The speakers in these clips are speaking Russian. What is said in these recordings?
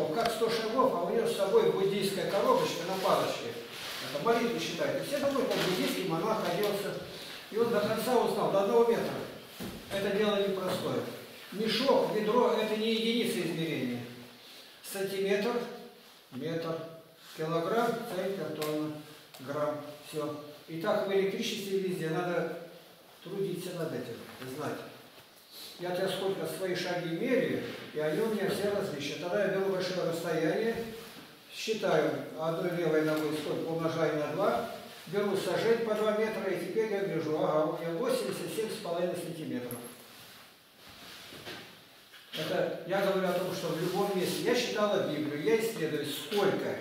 шагов? Как 100 шагов, а у нее с собой буддийская коробочка на палочке. Это молитвы считают. И все думают, как буддийский монах оделся. И он до конца узнал, до одного метра. Это дело непростое. Мешок, ведро – это не единица измерения. Сантиметр, метр, килограмм, центнер, тонна, грамм, все. И так в электричестве везде надо трудиться над этим, знать. Я тебе сколько свои шаги меряю, и они у меня все различные. Тогда я беру большое расстояние, считаю одной левой ногой сколько, умножаю на 2, беру сажень по 2 метра, и теперь я гляжу, ага, у меня 87,5 сантиметров. Это я говорю о том, что в любом месте. Я читала Библию, я исследую, сколько.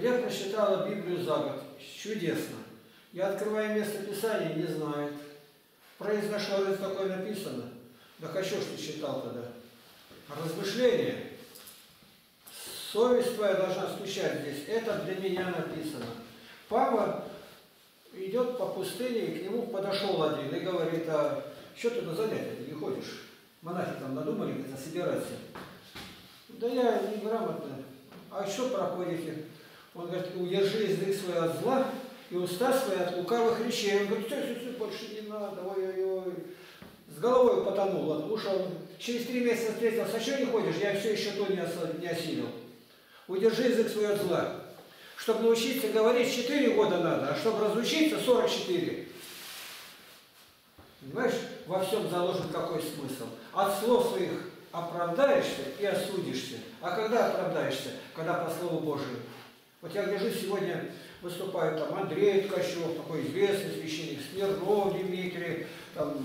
Я прочитала Библию за год. Чудесно. Я открываю место Писания, не знаю. Произошло, раз такое написано. Да хочу, что читал тогда. Размышление. Совесть твоя должна стучать здесь. Это для меня написано. Папа идет по пустыне, и к нему подошел один и говорит, а что ты на занятия не ходишь? Монахи там надумали где-то собираться. Да я неграмотно. А что проходите? Он говорит, удержи язык свой от зла и уста свои от лукавых речей. Он говорит, все, больше надо, ой-ой-ой. С головой потонул, ушел. Через три месяца встретился, а что не ходишь? Я все еще то не осилил. Удержи язык свой от зла. Чтобы научиться говорить 4 года надо, а чтобы разучиться 44. Понимаешь, во всем заложен какой смысл. От слов своих оправдаешься и осудишься. А когда оправдаешься? Когда по Слову Божию. Вот я гляжу, сегодня выступают там Андрей Ткачев, такой известный священник, Смирнов Дмитрий, там,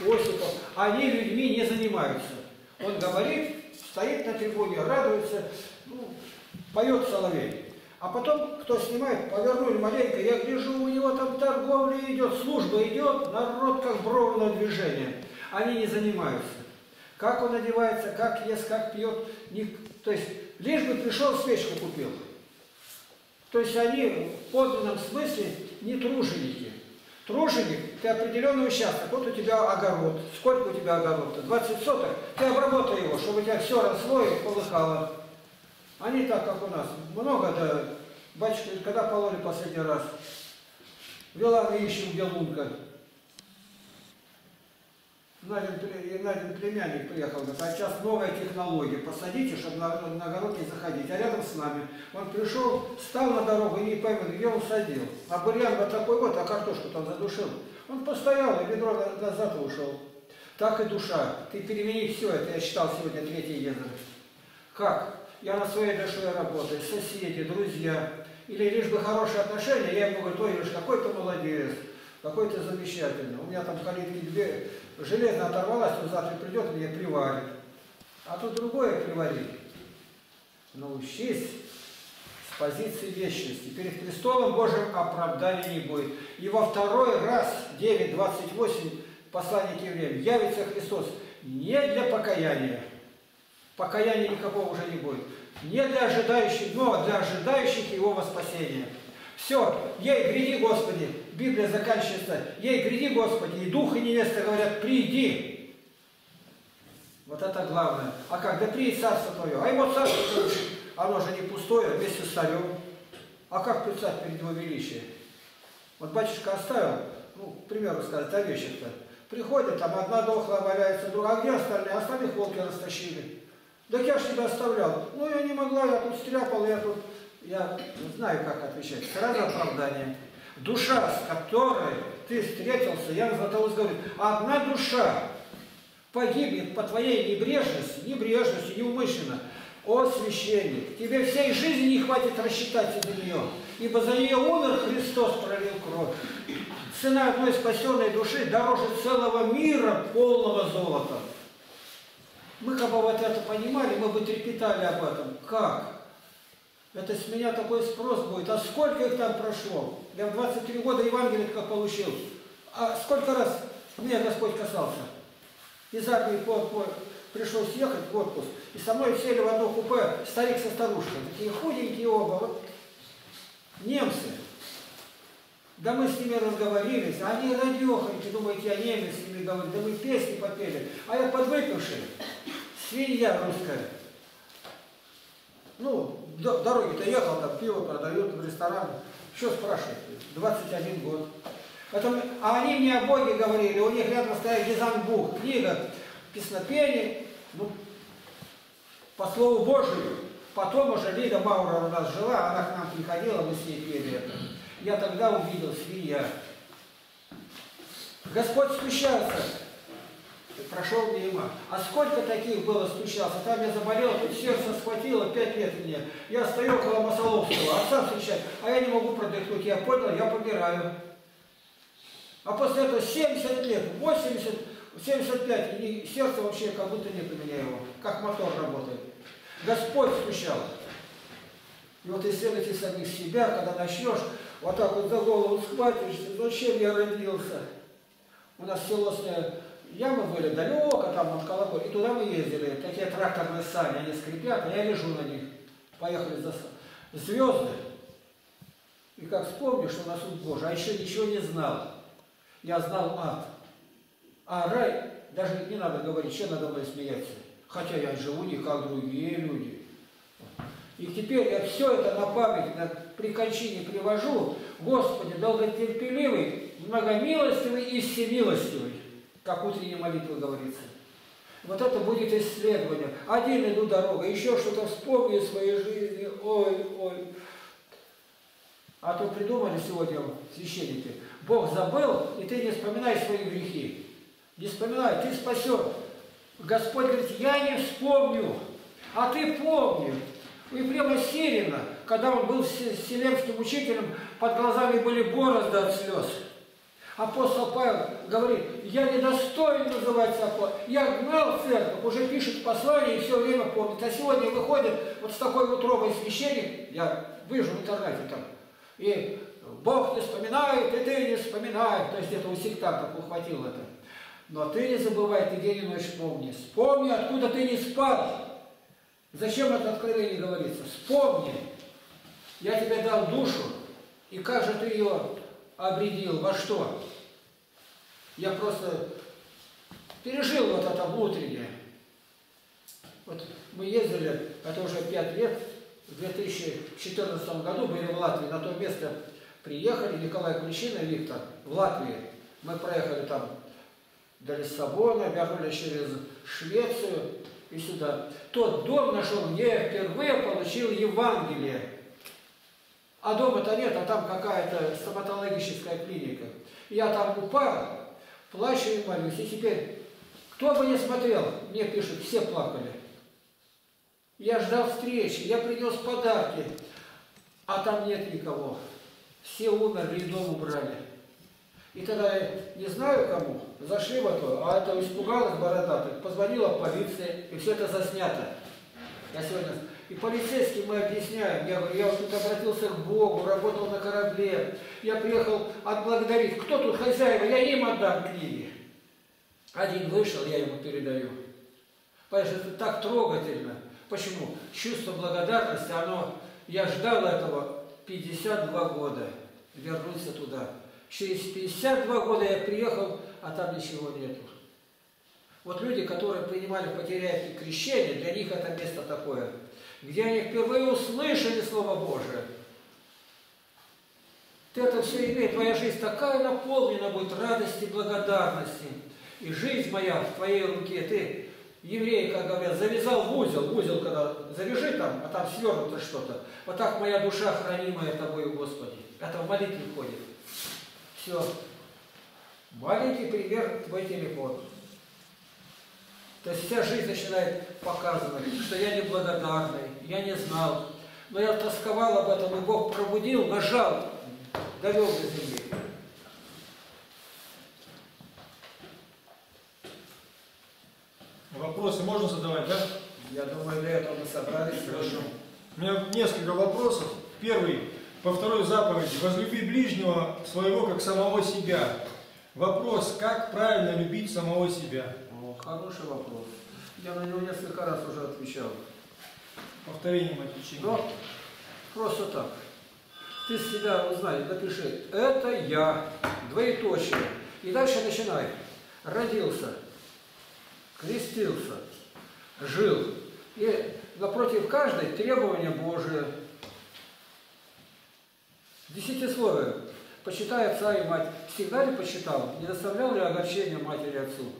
Осипов. Они людьми не занимаются. Он говорит, стоит на трибуне, радуется, ну, поет соловей. А потом, кто снимает, повернули маленько, я гляжу, у него там торговля идет, служба идет, народ как бровное движение. Они не занимаются. Как он одевается, как ест, как пьет. Не... То есть, лишь бы пришел, свечку купил. То есть они в подлинном смысле не труженики. Труженик, ты определенный участок, вот у тебя огород. Сколько у тебя огород-то? 20 соток. Ты обработай его, чтобы у тебя все росло и полыхало. Они так, как у нас, много, да, батюшка, когда пололи последний раз? Вела ищем, где лунка. Пле- Надин племянник приехал, говорит, а сейчас новая технология, посадите, чтобы на, на огород не заходить. А рядом с нами, он пришел, стал на дорогу, и не поймет, где он садил. А бурьян вот такой вот, а картошку там задушил. Он постоял, и ведро на- назад ушел. Так и душа. Ты перемени все это, я читал сегодня третий язык. Как? Я на своей душе работаю, соседи, друзья. Или лишь бы хорошие отношения, я ему говорю, ой, какой ты молодец, какой ты замечательный. У меня там калитки дверь, железно оторвалась, он завтра придет мне приварит. А тут другое приварит. Научись с позиции вечности. Перед престолом Божьим оправдания не будет. И во второй раз, 9.28, послание к евреям, явится Христос не для покаяния, покаяния никакого уже не будет, не для ожидающих, но для ожидающих Его во. Все, ей гряди, Господи. Библия заканчивается. Ей гряди, Господи. И дух и невеста говорят, приди. Вот это главное. А как? Да приедет царство твое. А его царство оно же не пустое, вместе с царем. А как представь перед его величием? Вот батюшка оставил, ну, к примеру сказать, овечек-то. Приходит, там одна дохлая валяется, другая, а где остальные? Остальных волки растащили. Так я ж тебя оставлял. Ну, я не могла, я тут стряпал, я тут... Я знаю, как отвечать. Сразу оправдание. Душа, с которой ты встретился, я Златоуст говорит, одна душа погибнет по твоей небрежности, небрежности, неумышленно. О, священник, тебе всей жизни не хватит рассчитаться за нее, ибо за нее умер Христос, пролил кровь. Цена одной спасенной души дороже целого мира полного золота. Мы как бы вот это понимали, мы бы трепетали об этом. Как? Это с меня такой спрос будет. А сколько их там прошло? Я в 23 года Евангелие как получил. А сколько раз меня Господь касался? Из армии по, по, пришлось ехать в отпуск. И со мной сели в одно купе старик со старушкой. Такие худенькие оба. Вот. Немцы. Да мы с ними разговорились, а они радехоньки, думаете, я немец с ними говорю, да мы песни попели. А я подвыпивший, свинья русская. Ну, дороги-то ехал, там пиво продают в ресторане. Что спрашивать? 21 год. Потом, а они мне о Боге говорили, у них рядом стоит Гизанбух, книга песнопений, ну, по Слову Божию. Потом уже Лида Маура у нас жила, она к нам приходила, мы с ней пели это. Я тогда увидел свинья. Господь спущался прошел мимо. А сколько таких было стучался? Там я заболел, тут сердце схватило, пять лет мне. Я стою около Масоловского, отца встречаю, а я не могу продохнуть. Я понял, я помираю. А после этого 70 лет, 80, 75, и сердце вообще как будто нет у меня его, как мотор работает. Господь спущал. И вот исследуйте самих себя, когда начнешь, вот так вот за голову схватишься, зачем я родился? У нас село Ямы были далеко, там от колокольни, и туда мы ездили. Такие тракторные сани, они скрипят, а я лежу на них. Поехали за звезды. И как вспомню, что на суд Божий, а еще ничего не знал. Я знал ад. А рай, даже не надо говорить, что надо мной смеяться. Хотя я живу не как другие люди. И теперь я все это на память, на, при кончине привожу. Господи, долготерпеливый, многомилостивый и всемилостивый как утренняя молитва говорится. Вот это будет исследование. Один иду дорога, еще что-то вспомню в своей жизни. Ой, ой. А то придумали сегодня священники. Бог забыл, и ты не вспоминай свои грехи. Не вспоминай, ты спасен. Господь говорит, я не вспомню, а ты помни. И прямо Сирина, когда он был вселенским учителем, под глазами были борозды от слез. Апостол Павел говорит, я недостоин называться апостолом. Я гнал церковь, уже пишет послание и все время помнит. А сегодня выходит вот с такой утробой священник, я вижу в интернете там, и Бог не вспоминает, и ты не вспоминаешь. То есть это у сектантов ухватил это. Но ты не забывай, ты день и ночь помни. Вспомни, откуда ты не спал. Зачем это откровение говорится? Вспомни. Я тебе дал душу, и как же ты ее обредил во что? Я просто пережил вот это внутреннее. Вот мы ездили, это уже пять лет, в 2014 году были в Латвии, на то место приехали, Николай Ключин и Виктор, в Латвии. Мы проехали там до Лиссабона, вернулись через Швецию и сюда. Тот дом нашел, где впервые получил Евангелие. А дома-то нет, а там какая-то стоматологическая клиника. Я там упал, плачу и молюсь. И теперь, кто бы не смотрел, мне пишут, все плакали. Я ждал встречи, я принес подарки, а там нет никого. Все умерли и дом убрали. И тогда я не знаю кому, зашли в это, а это испугалась бородатый, позвонила полиция, и все это заснято. Я сегодня и полицейским мы объясняем. Я говорю, я вот тут обратился к Богу, работал на корабле. Я приехал отблагодарить. Кто тут хозяева? Я им отдам книги. Один вышел, я ему передаю. Понимаешь, это так трогательно. Почему? Чувство благодарности, оно, я ждал этого, 52 года вернуться туда. Через 52 года я приехал, а там ничего нету. Вот люди, которые принимали потеряйки крещение, для них это место такое, где они впервые услышали Слово Божие. Ты это все имеешь, твоя жизнь такая наполнена будет радости, благодарности. И жизнь моя в твоей руке, ты, евреи, как говорят, завязал в узел, узел, когда завяжи там, а там свернуто что-то. Вот так моя душа хранимая тобою, Господи. Это в молитве входит. Все. Маленький пример твой телефон. То есть вся жизнь начинает показывать, что я неблагодарный, я не знал. Но я тосковал об этом, и Бог пробудил, нажал, довел до земли. Вопросы можно задавать, да? Я думаю, для этого мы собрались. Хорошо. У меня несколько вопросов. Первый. По второй заповеди. Возлюби ближнего своего, как самого себя. Вопрос, как правильно любить самого себя? Хороший вопрос. Я на него несколько раз уже отвечал. Повторением отвечения. Но просто так. Ты себя узнай, напиши. Это я. Двоеточие. И дальше начинай. Родился. Крестился. Жил. И напротив каждой требования Божие. Десятисловие. Почитай отца и мать. Всегда ли почитал? Не доставлял ли огорчения матери отцу?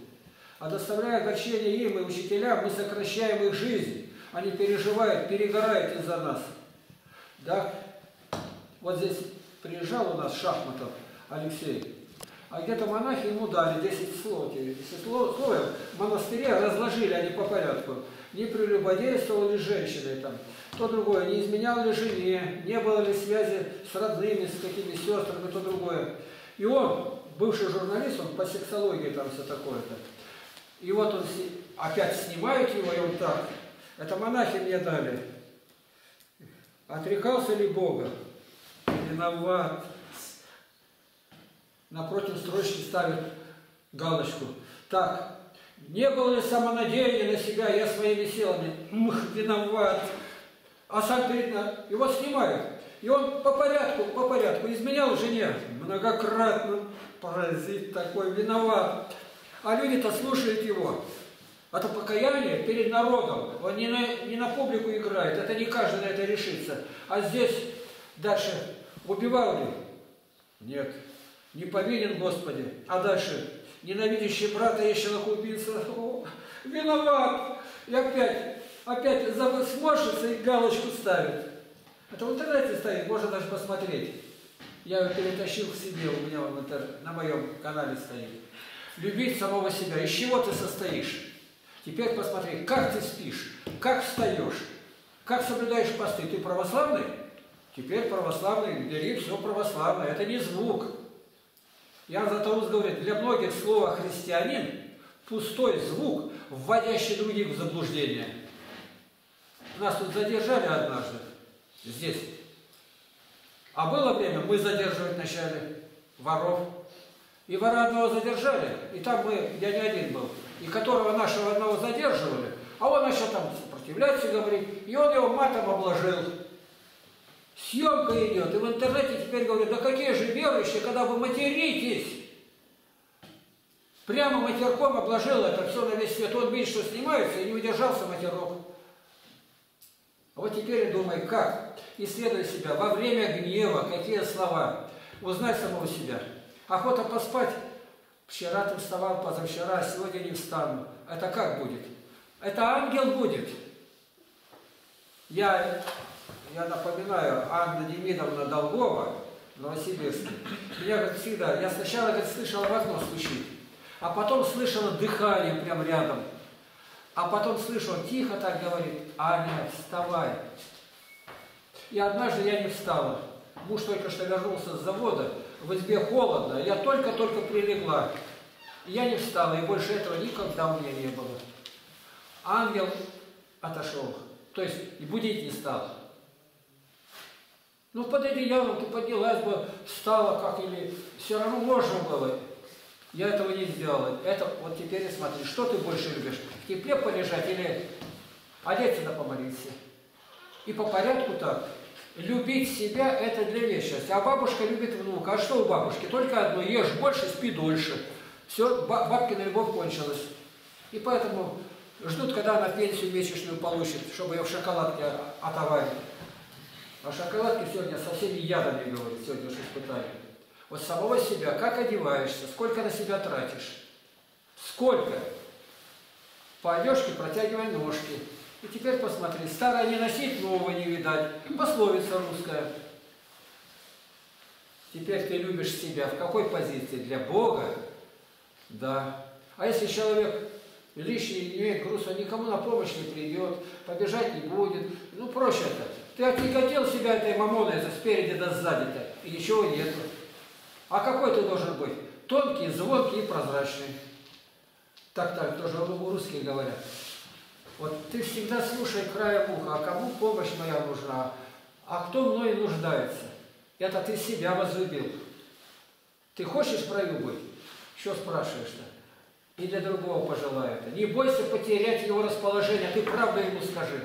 А доставляя огорчение им и учителям, мы сокращаем их жизнь. Они переживают, перегорают из-за нас. Да? Вот здесь приезжал у нас Шахматов Алексей, а где-то монахи ему дали 10 слов. 10 слов, в монастыре разложили они по порядку. Не прелюбодействовал ли женщиной там, то другое, не изменял ли жене, не было ли связи с родными, с какими сестрами, то другое. И он, бывший журналист, он по сексологии там все такое-то. И вот он опять снимает его, и он так. Это монахи мне дали. Отрекался ли Бога? Виноват. Напротив строчки ставит галочку. Так, не было ли самонадеяния на себя, я своими силами, мх, виноват. А сам перед его снимают. И он по порядку, по порядку, изменял жене многократно, паразит такой, виноват. А люди-то слушают его. Это покаяние перед народом. Он не на, не на публику играет, это не каждый на это решится. А здесь дальше убивал ли? Нет. Не повинен Господи. А дальше ненавидящий брата ещенок убийца. О, виноват. И опять, опять сморщится и галочку ставит. Это в интернете стоит, можно даже посмотреть. Я его перетащил к себе, у меня в интер... на моем канале стоит. Любить самого себя. Из чего ты состоишь? Теперь посмотри, как ты спишь, как встаешь, как соблюдаешь посты. Ты православный? Теперь православный, бери все православное. Это не звук. Ян Златоуст говорит, для многих слово «христианин» пустой звук, вводящий других в заблуждение. Нас тут задержали однажды, здесь. А было время, мы задерживать начали воров. И вора одного задержали, и там мы, я не один был, и которого нашего одного задерживали, а он начал там сопротивляться, говорить, и он его матом обложил. Съемка идет, и в интернете теперь говорят, да какие же верующие, когда вы материтесь. Прямо матерком обложил это все на весь свет. Он видит, что снимается, и не удержался матерок. А вот теперь думай, как? Исследуй себя. Во время гнева какие слова? Узнай самого себя. Охота поспать. Вчера ты вставал, позавчера, а сегодня не встану. Это как будет? Это ангел будет. Я, я напоминаю, Анна Демидовна Долгова, Новосибирске. Меня, как всегда, я сначала, как слышала, в окно стучит, а потом слышала дыхание прямо рядом. А потом слышу, он тихо так говорит, Аня, вставай. И однажды я не встала. Муж только что вернулся с завода, в избе холодно, я только-только прилегла. Я не встала, и больше этого никогда у меня не было. Ангел отошел, то есть и будить не стал. Ну, под одеялом ты поднялась бы, встала как или все равно можно было. Я этого не сделала. Это вот теперь смотри, что ты больше любишь? В тепле полежать или одеться да помолиться? И по порядку так. Любить себя – это для вечности. А бабушка любит внука. А что у бабушки? Только одно – ешь больше, спи дольше. Все, бабкина любовь кончилась. И поэтому ждут, когда она пенсию месячную получит, чтобы ее в шоколадке отоварили. А шоколадки сегодня со всеми ядами, говорит, сегодня же испытали. Вот самого себя, как одеваешься, сколько на себя тратишь. Сколько? По одежке протягивай ножки. И теперь посмотри, старое не носить, нового не видать. Пословица русская. Теперь ты любишь себя. В какой позиции? Для Бога? Да. А если человек лишний имеет груз, он никому на помощь не придет, побежать не будет. Ну, проще это. Ты отяготел себя этой мамоной это спереди да сзади-то, и ничего нету. А какой ты должен быть? Тонкий, звонкий и прозрачный. Так, так, тоже у русских говорят. Вот ты всегда слушай краем уха, а кому помощь моя нужна, а кто мной нуждается. Это ты себя возлюбил. Ты хочешь раю быть? Что спрашиваешь-то? И для другого пожелай это. Не бойся потерять его расположение, ты правду ему скажи.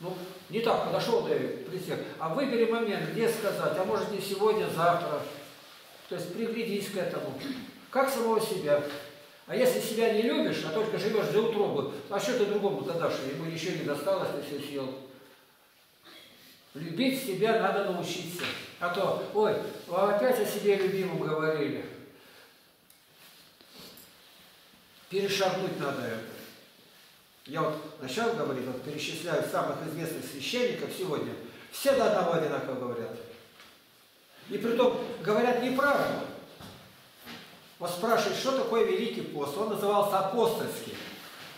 Ну, не так подошел да присек, а выбери момент, где сказать, а может не сегодня, завтра. То есть приглядись к этому. Как самого себя. А если себя не любишь, а только живешь за утробу, а что ты другому-то дашь? Ему еще не досталось, ты все съел. Любить себя надо научиться. А то, ой, опять о себе любимом говорили. Перешагнуть надо это. Я вот начал говорить, вот перечисляю самых известных священников сегодня. Все до одного одинаково говорят. И притом говорят неправильно. Вот спрашивает, что такое Великий пост? Он назывался апостольский.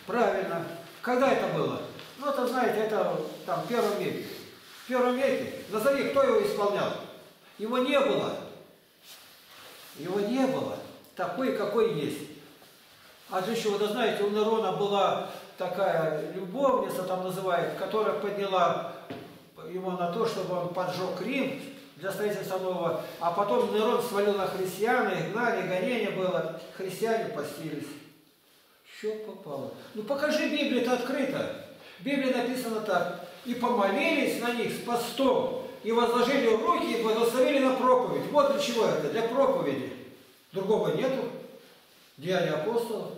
Правильно. Когда это было? Ну, это, знаете, это там в первом веке. В первом веке. Назови, кто его исполнял? Его не было. Его не было. Такой, какой есть. А для чего, да знаете, у Нерона была такая любовница, там называют, которая подняла его на то, чтобы он поджег Рим, для строительства нового. А потом Нерон свалил на христиан, их гнали, гонение было. Христиане постились. Что попало? Ну покажи Библию, это открыто. В Библии написано так. И помолились на них с постом, и возложили руки, и благословили на проповедь. Вот для чего это, для проповеди. Другого нету. Деяния апостолов.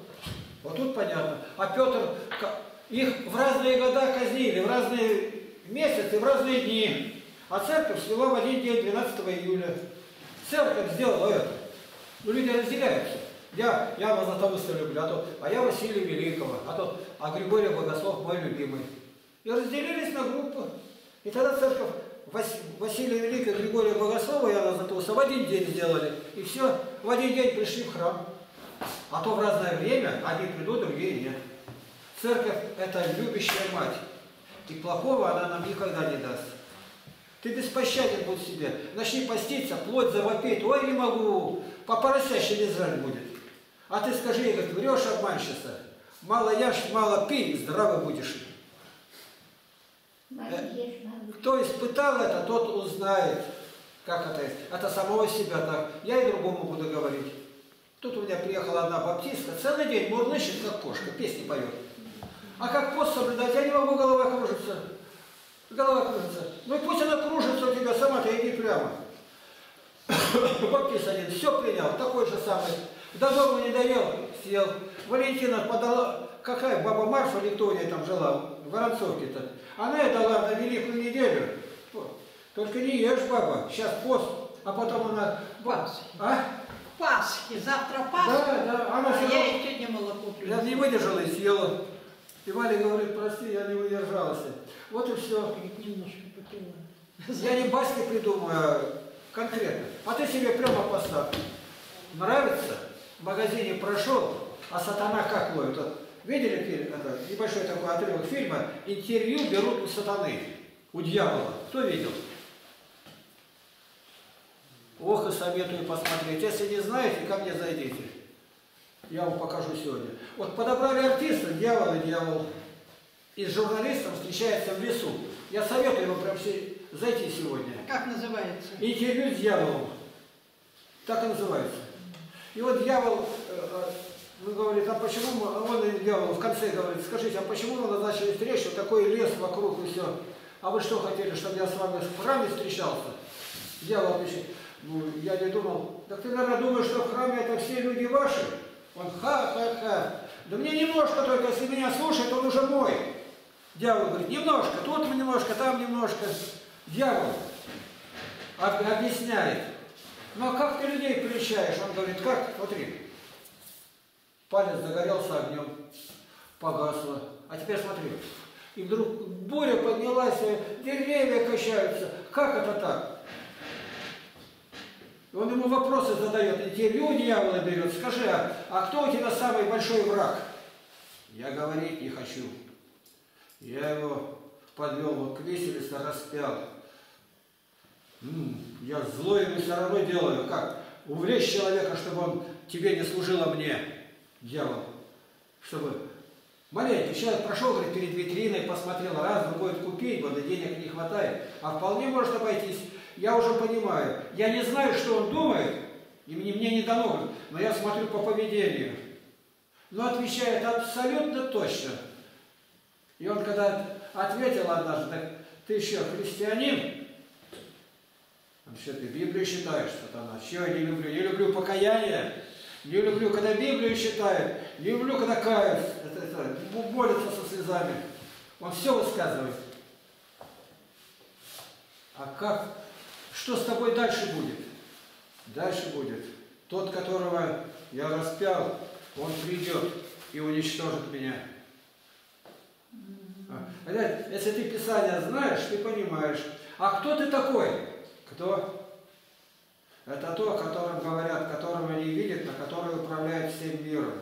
Вот тут понятно. А Петр, их в разные года казнили, в разные месяцы, в разные дни. А церковь свела в один день, 12 июля. Церковь сделала это. Ну, люди разделяются. Я, я Златоуста люблю, а, то, а я Василия Великого, а то а Григорий Богослов мой любимый. И разделились на группы. И тогда церковь Вас, Василия Великого, Григория Богослова и Иоанна Златоуста в один день сделали. И все, в один день пришли в храм. А то в разное время одни придут, другие нет. Церковь – это любящая мать. И плохого она нам никогда не даст. Ты беспощаден будь себе. Начни поститься, плоть завопить. Ой, не могу. По поросяще лизать будет. А ты скажи ей, как врешь, обманщица. Мало ешь, мало пей, здравый будешь. Кто испытал это, тот узнает, как это есть. Это самого себя так. Я и другому буду говорить. Тут у меня приехала одна баптистка, целый день мурлычет, как кошка, песни поет. А как пост соблюдать, я не могу, голова кружится. Голова кружится. Ну и пусть она кружится у тебя, сама-то иди прямо. Баптист один, все принял, такой же самый. До дома не доел, съел. Валентина подала, какая баба Марфа нее там жила, в Воронцовке-то. Она ей дала на великую неделю. Только не ешь, баба, сейчас пост, а потом она... Пасхи. А? Пасхи, завтра Пасха. Да, да, она а все я и сегодня молоко Я не выдержала и съела. И Валя говорит, прости, я не выдержалась. Вот и все. Немножко попила. Я не басни придумаю, а конкретно. А ты себе прямо поставь. Нравится? В магазине прошел, а сатана как ловит? Вот, видели фильм, это, небольшой такой отрывок фильма «Интервью берут у сатаны», у дьявола. Кто видел? Ох, и советую посмотреть. Если не знаете, ко мне зайдите. Я вам покажу сегодня. Вот подобрали артиста, дьявол и дьявол. И с журналистом встречается в лесу. Я советую его прям все зайти сегодня. Как называется? Интервью с дьяволом. Так и называется. И вот дьявол, э, э, говорит, а почему, мы, он и дьявол в конце говорит, скажите, а почему вы назначили встречу, такой лес вокруг и все. а вы что хотели, чтобы я с вами в храме встречался? Дьявол отвечает, ну, я не думал. Так ты, наверное, думаешь, что в храме это все люди ваши? Он ха-ха-ха. Да мне немножко только, если меня слушает, он уже мой. Дьявол говорит, немножко, тут немножко, там немножко. Дьявол об- объясняет. Ну а как ты людей прельщаешь? Он говорит, как? Смотри. Палец загорелся огнем, погасло. А теперь смотри. И вдруг буря поднялась, деревья качаются. Как это так? И он ему вопросы задает, интервью дьявола берет. Скажи, а, а кто у тебя самый большой враг? Я говорить не хочу. Я его подвел вот к виселице, распял. М, Я зло ему все равно делаю. Как? Увлечь человека, чтобы он тебе не служил, а мне, дьявол. Чтобы маленький человек прошел, говорит, перед витриной, посмотрел, раз, другой купить, вот, и денег не хватает. А вполне может обойтись. Я уже понимаю. Я не знаю, что он думает, и мне, мне не дано, но я смотрю по поведению. Но отвечает абсолютно точно. И он когда ответил однажды, так ты еще христианин? Он что, ты Библию читаешь, сатана? Чего я не люблю? Не люблю покаяние, не люблю, когда Библию читают, не люблю, когда каются, это, это, молятся со слезами. Он все высказывает. А как? Что с тобой дальше будет? Дальше будет. Тот, которого я распял, он придет и уничтожит меня. А, Опять, если ты Писание знаешь, ты понимаешь. А кто ты такой? Кто? Это то, о котором говорят, которого не видят, а который управляет всем миром.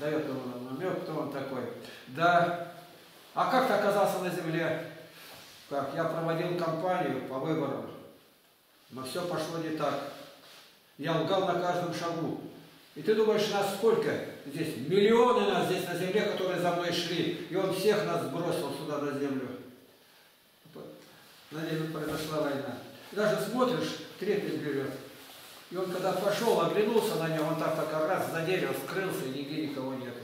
Дает ему намек, кто он такой. Да. А как ты оказался на земле? Как? Я проводил кампанию по выборам, но все пошло не так. Я лгал на каждом шагу. И ты думаешь, нас сколько здесь? Миллионы нас здесь на земле, которые за мной шли. И он всех нас сбросил сюда на землю. На ней произошла война. Даже смотришь, трепет берет. И он когда пошел, оглянулся на него, он так так раз за дерево скрылся, и нигде никого нет.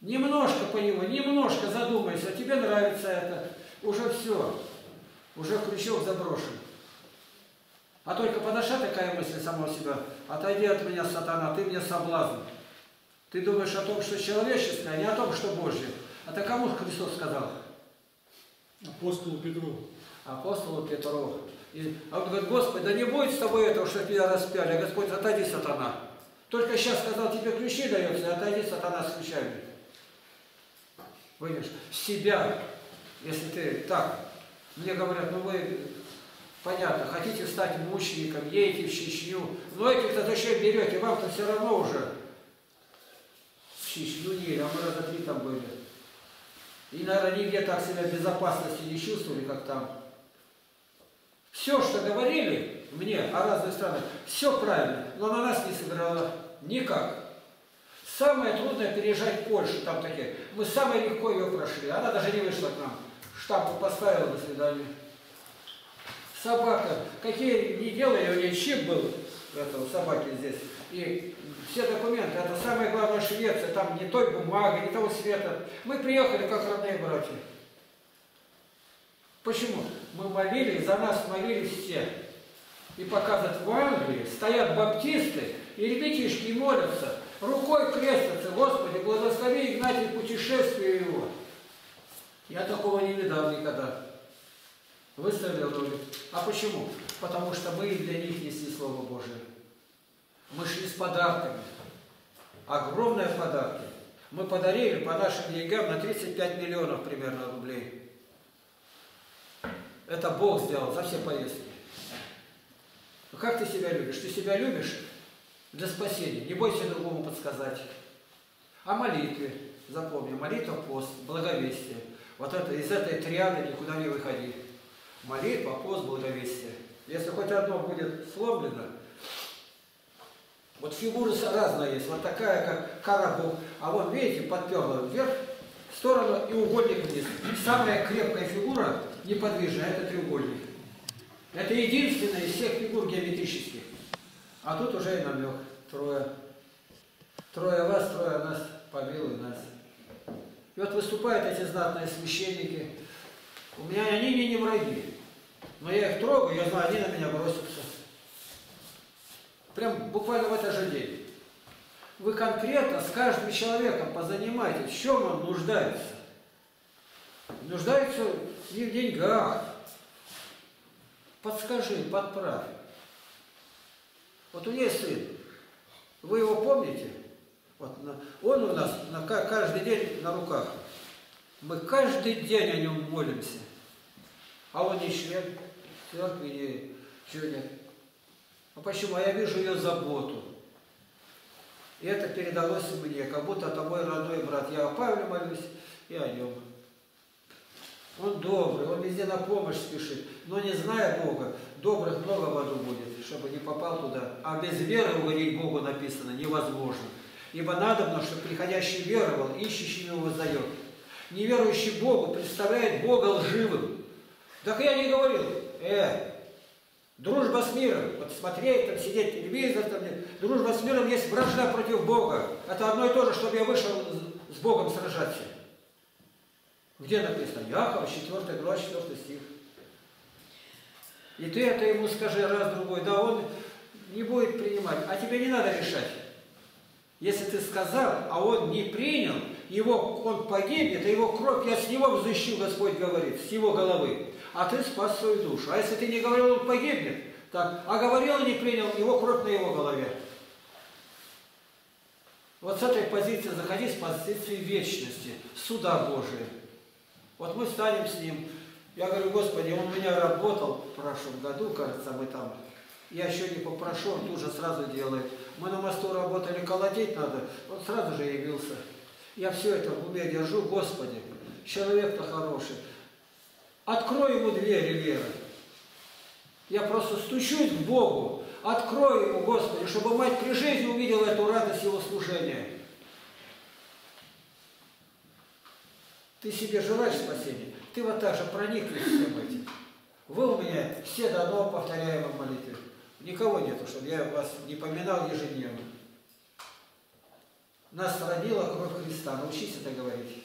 Немножко по него, немножко задумайся, тебе нравится это, уже все, уже крючок заброшен. А только подошла такая мысль самого себя, отойди от меня, сатана, ты мне соблазн. Ты думаешь о том, что человеческое, а не о том, что Божье. А ты кому Христос сказал? Апостолу Петру. Апостолу Петру. И, а он говорит, Господи, да не будет с тобой этого, что тебя распяли. А Господь, отойди, сатана. Только сейчас сказал, тебе ключи даются, и отойди, сатана, с ключами. Выйдешь, себя, если ты так, мне говорят, ну вы, понятно, хотите стать мучеником, едете в Чечню, но этих-то зачем берете, вам-то все равно уже Чечню не, а мы раза три там были. И, наверное, нигде так себя безопасности не чувствовали, как там. Все, что говорили мне о разных странах, все правильно, но на нас не сыграло никак. Самое трудное переезжать Польшу, там такие. Мы самое легко ее прошли. Она даже не вышла к нам. Штампу поставила до свидания. Собака, какие не делали, у нее чип был, этого собаки здесь. И все документы, это самое главное Швеция, там не той бумаги, не того света. Мы приехали как родные братья. Почему? Мы молились, за нас молились все. И показывают в Англии, стоят баптисты, и ребятишки молятся, рукой крестятся, Господи, благослови Игнатий путешествие его. Я такого не видал никогда. Выставил ролик. А почему? Потому что мы для них несли Слово Божие. Мы шли с подарками. Огромные подарки. Мы подарили по нашим деньгам на 35 миллионов примерно рублей. Это Бог сделал за все поездки. Ну как ты себя любишь? Ты себя любишь для спасения. Не бойся другому подсказать. О молитве. Запомни, молитва, пост, благовестие. Вот это, из этой триады никуда не выходи. Молитва, пост, благовестие. Если хоть одно будет сломлено, вот фигуры разные есть. Вот такая, как карабу. А вот, видите, подперла вверх, в сторону и угольник вниз. Самая крепкая фигура, неподвижная, это треугольник. Это единственная из всех фигур геометрических. А тут уже и намек. Трое. Трое вас, трое нас, побил и нас. И вот выступают эти знатные священники. У меня они мне не враги. Но я их трогаю, я знаю, они на меня бросятся. Прям буквально в этот же день. Вы конкретно с каждым человеком позанимайтесь, в чем он нуждается. Нуждается не в деньгах. Подскажи, подправь. Вот у меня сын. Вы его помните? Вот он у нас на, ка- каждый день на руках. Мы каждый день о нем молимся. А он не член церкви, не нет. А почему? А я вижу ее заботу. И это передалось мне, как будто это мой родной брат. Я о Павле молюсь и о нем. Он добрый, он везде на помощь спешит. Но не зная Бога, добрых много в аду будет, чтобы не попал туда. А без веры угодить Богу написано невозможно. Ибо надобно, чтобы приходящий веровал, ищущий его воздает. Неверующий Богу представляет Бога лживым. Так я не говорил, э, дружба с миром, вот смотреть, там сидеть, телевизор, там, дружба с миром есть вражда против Бога. Это одно и то же, чтобы я вышел с- Богом сражаться. Где написано? Якова, 4 глава, 4 стих. И ты это ему скажи раз, другой, да он не будет принимать, а тебе не надо решать. Если ты сказал, а он не принял, его, он погибнет, а его кровь я с него взыщу, Господь говорит, с его головы. А ты спас свою душу. А если ты не говорил, он погибнет, так, а говорил и не принял, его кровь на его голове. Вот с этой позиции заходи с позиции вечности, суда Божия. Вот мы станем с ним. Я говорю, Господи, он у меня работал в прошлом году, кажется, мы там. Я еще не попрошу, он тут же сразу делает. Мы на мосту работали, колотить надо, он сразу же явился. Я все это в уме держу, Господи, человек-то хороший. Открой ему двери веры. Я просто стучусь к Богу, открой ему, Господи, чтобы мать при жизни увидела эту радость его служения. Ты себе желаешь спасения? Ты вот так же проникнись всем этим. Вы у меня все до одного повторяемой молитвы. Никого нету, чтобы я вас не поминал ежедневно. Нас родила кровь Христа. Научись это говорить.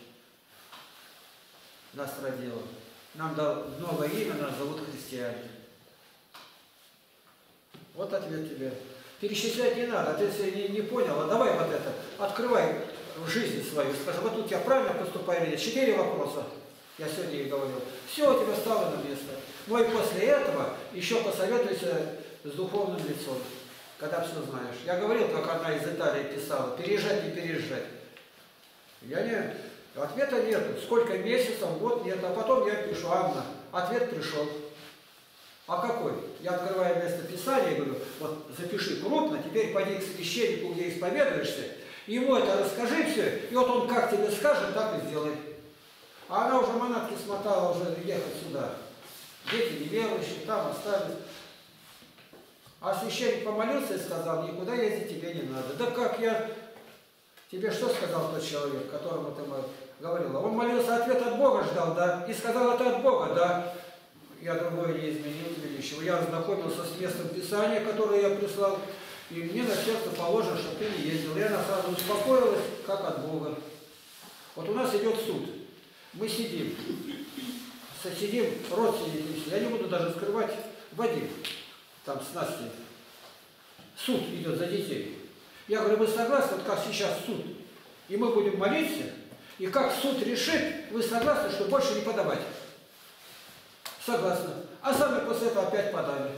Нас родила. Нам дал новое имя, нас зовут христиане. Вот ответ тебе. Перечислять не надо, ты если не, не понял, а давай вот это, открывай в жизни свою, скажи, вот тут я правильно поступаю или нет. Четыре вопроса, я сегодня и говорил. Все у тебя стало на место. Ну и после этого еще посоветуйся с духовным лицом, когда все знаешь. Я говорил, как одна из Италии писала, переезжать, не переезжать. Я не... Ответа нет. Сколько месяцев, год нет. А потом я пишу, Анна, ответ пришел. А какой? Я открываю место Писания и говорю, вот запиши крупно, теперь пойди к священнику, где исповедуешься, ему это расскажи все, и вот он как тебе скажет, так и сделай. А она уже манатки смотала уже ехать сюда. Дети неверующие, там остались. А священник помолился и сказал, никуда ездить тебе не надо. Да как я... Тебе что сказал тот человек, которому ты говорила? Он молился, ответ от Бога ждал, да? И сказал, это от Бога, да? Я другое не изменил ничего. Я ознакомился с местом Писания, которое я прислал, и мне на сердце положено, чтобы ты не ездил. И она сразу успокоилась, как от Бога. Вот у нас идет суд. Мы сидим, сидим, родственники, я не буду даже скрывать, Вадим, там с Настей. Суд идет за детей. Я говорю, вы согласны, вот как сейчас суд? И мы будем молиться, и как суд решит, вы согласны, что больше не подавать? Согласна. А сами после этого опять подали.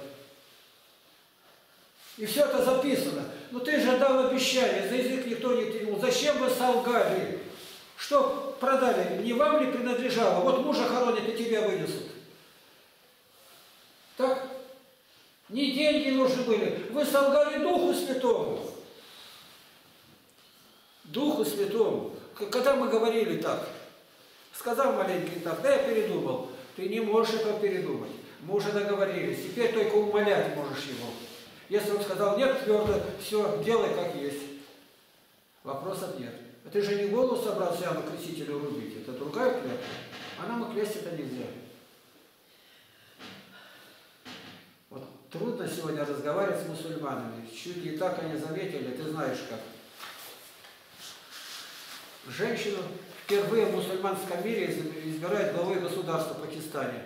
И все это записано. Но ты же дал обещание, за язык никто не тянул. Зачем вы солгали? Что продали? Не вам ли принадлежало? Вот мужа хоронят и тебя вынесут. Так? Не деньги нужны были. Вы солгали Духу Святому. Духу Святому. Когда мы говорили так, сказал маленький так, да я передумал. Ты не можешь этого передумать. Мы уже договорились. Теперь только умолять можешь его. Если он сказал нет, твердо, все, делай как есть. Вопросов нет. А ты же не голову собрался Иоанну Крестителю рубить. Это другая клятва. А нам и клясть это нельзя. Вот трудно сегодня разговаривать с мусульманами. Чуть не так они заметили, ты знаешь как. Женщину впервые в мусульманском мире из- избирает главой государства Пакистане.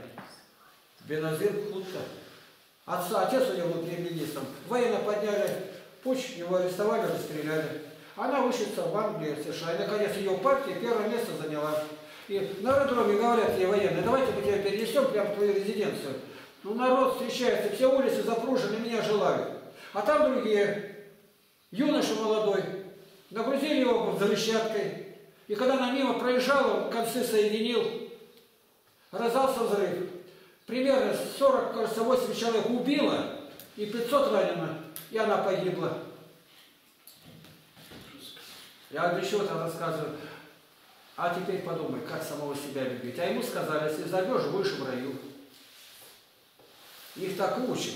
Беназир Бхутто. Отца, отец у него был премьер-министром. Военно подняли путь, его арестовали, расстреляли. Она учится в Англии, в США. И, наконец, ее партия первое место заняла. И на аэродроме говорят ей военные, давайте мы тебя перенесем прямо в твою резиденцию. Ну, народ встречается, все улицы запружены, меня желают. А там другие, юноша молодой, нагрузили его взрывчаткой. И когда на мимо проезжал, он концы соединил, раздался взрыв. Примерно 40, кажется, 80 человек убило, и 500 ранено, и она погибла. Я для чего то рассказываю? А теперь подумай, как самого себя любить. А ему сказали, если зайдешь, будешь в раю. Их так учат.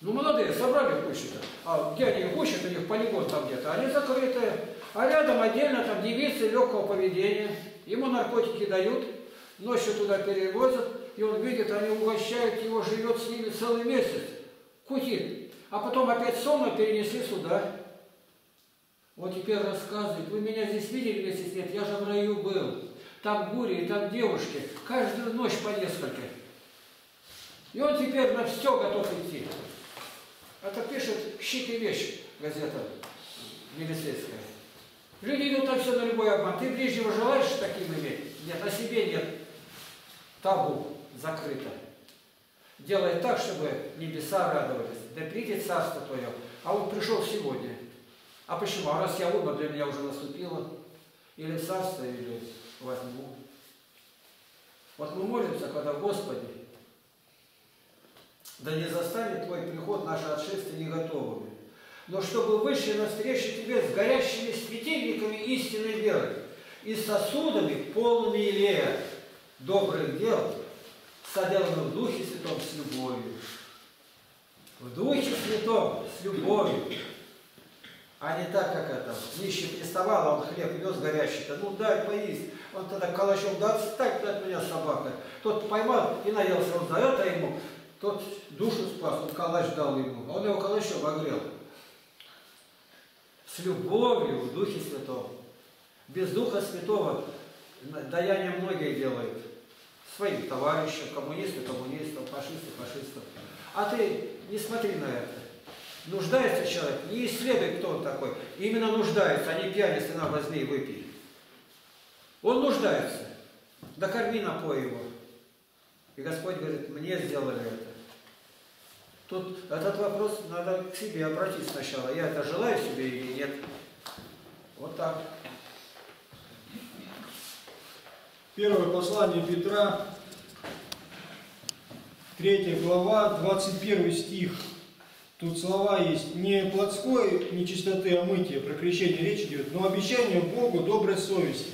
Ну, молодые, собрали кучу-то. А где они их учат, у них полигон там где-то. Они закрытые. А рядом отдельно там девицы легкого поведения. Ему наркотики дают, ночью туда перевозят, и он видит, они угощают его, живет с ними целый месяц. Кутит. А потом опять сонно перенесли сюда. Вот теперь рассказывает, вы меня здесь видели месяц нет, я же в раю был. Там бури, там девушки, каждую ночь по несколько. И он теперь на все готов идти. Это пишет «Щит и вещь» газета милицейская. Люди идут на все на любой обман. Ты ближнего желаешь таким иметь? Нет, о себе нет. Табу закрыто. Делай так, чтобы небеса радовались. Да придет царство твое. А он пришел сегодня. А почему? А раз я умер, для меня уже наступило. Или царство, или возьму. Вот мы молимся, когда Господи, да не заставит Твой приход наше отшествие не готовыми. Но чтобы вышли навстречу Тебе с горящими светильниками истинной веры и сосудами, полными илея, добрых дел, соделанных в Духе Святом с любовью. В Духе Святом с любовью. А не так, как это. Нищий приставал, а он хлеб вез горящий-то. Ну дай поесть. Он тогда калачом, да отстань ты от меня, собака. Тот поймал и наелся, он за это ему. Тот душу спас, он калач дал ему. А он его калачом огрел. С любовью в Духе Святом. Без Духа Святого даяние многие делают. Своим товарищам, коммунисты, коммунистам, фашисты, фашистам. А ты не смотри на это. Нуждается человек, не исследуй, кто он такой. Именно нуждается, а не пьяница, на возьми и выпей. Он нуждается. Докорми, напой его. И Господь говорит, мне сделали это. Тут этот вопрос надо к себе обратить сначала. Я это желаю себе или нет? Вот так. Первое послание Петра, 3 глава, 21 стих. Тут слова есть не плотской нечистоты омытия, про крещение речь идет, но обещание Богу доброй совести.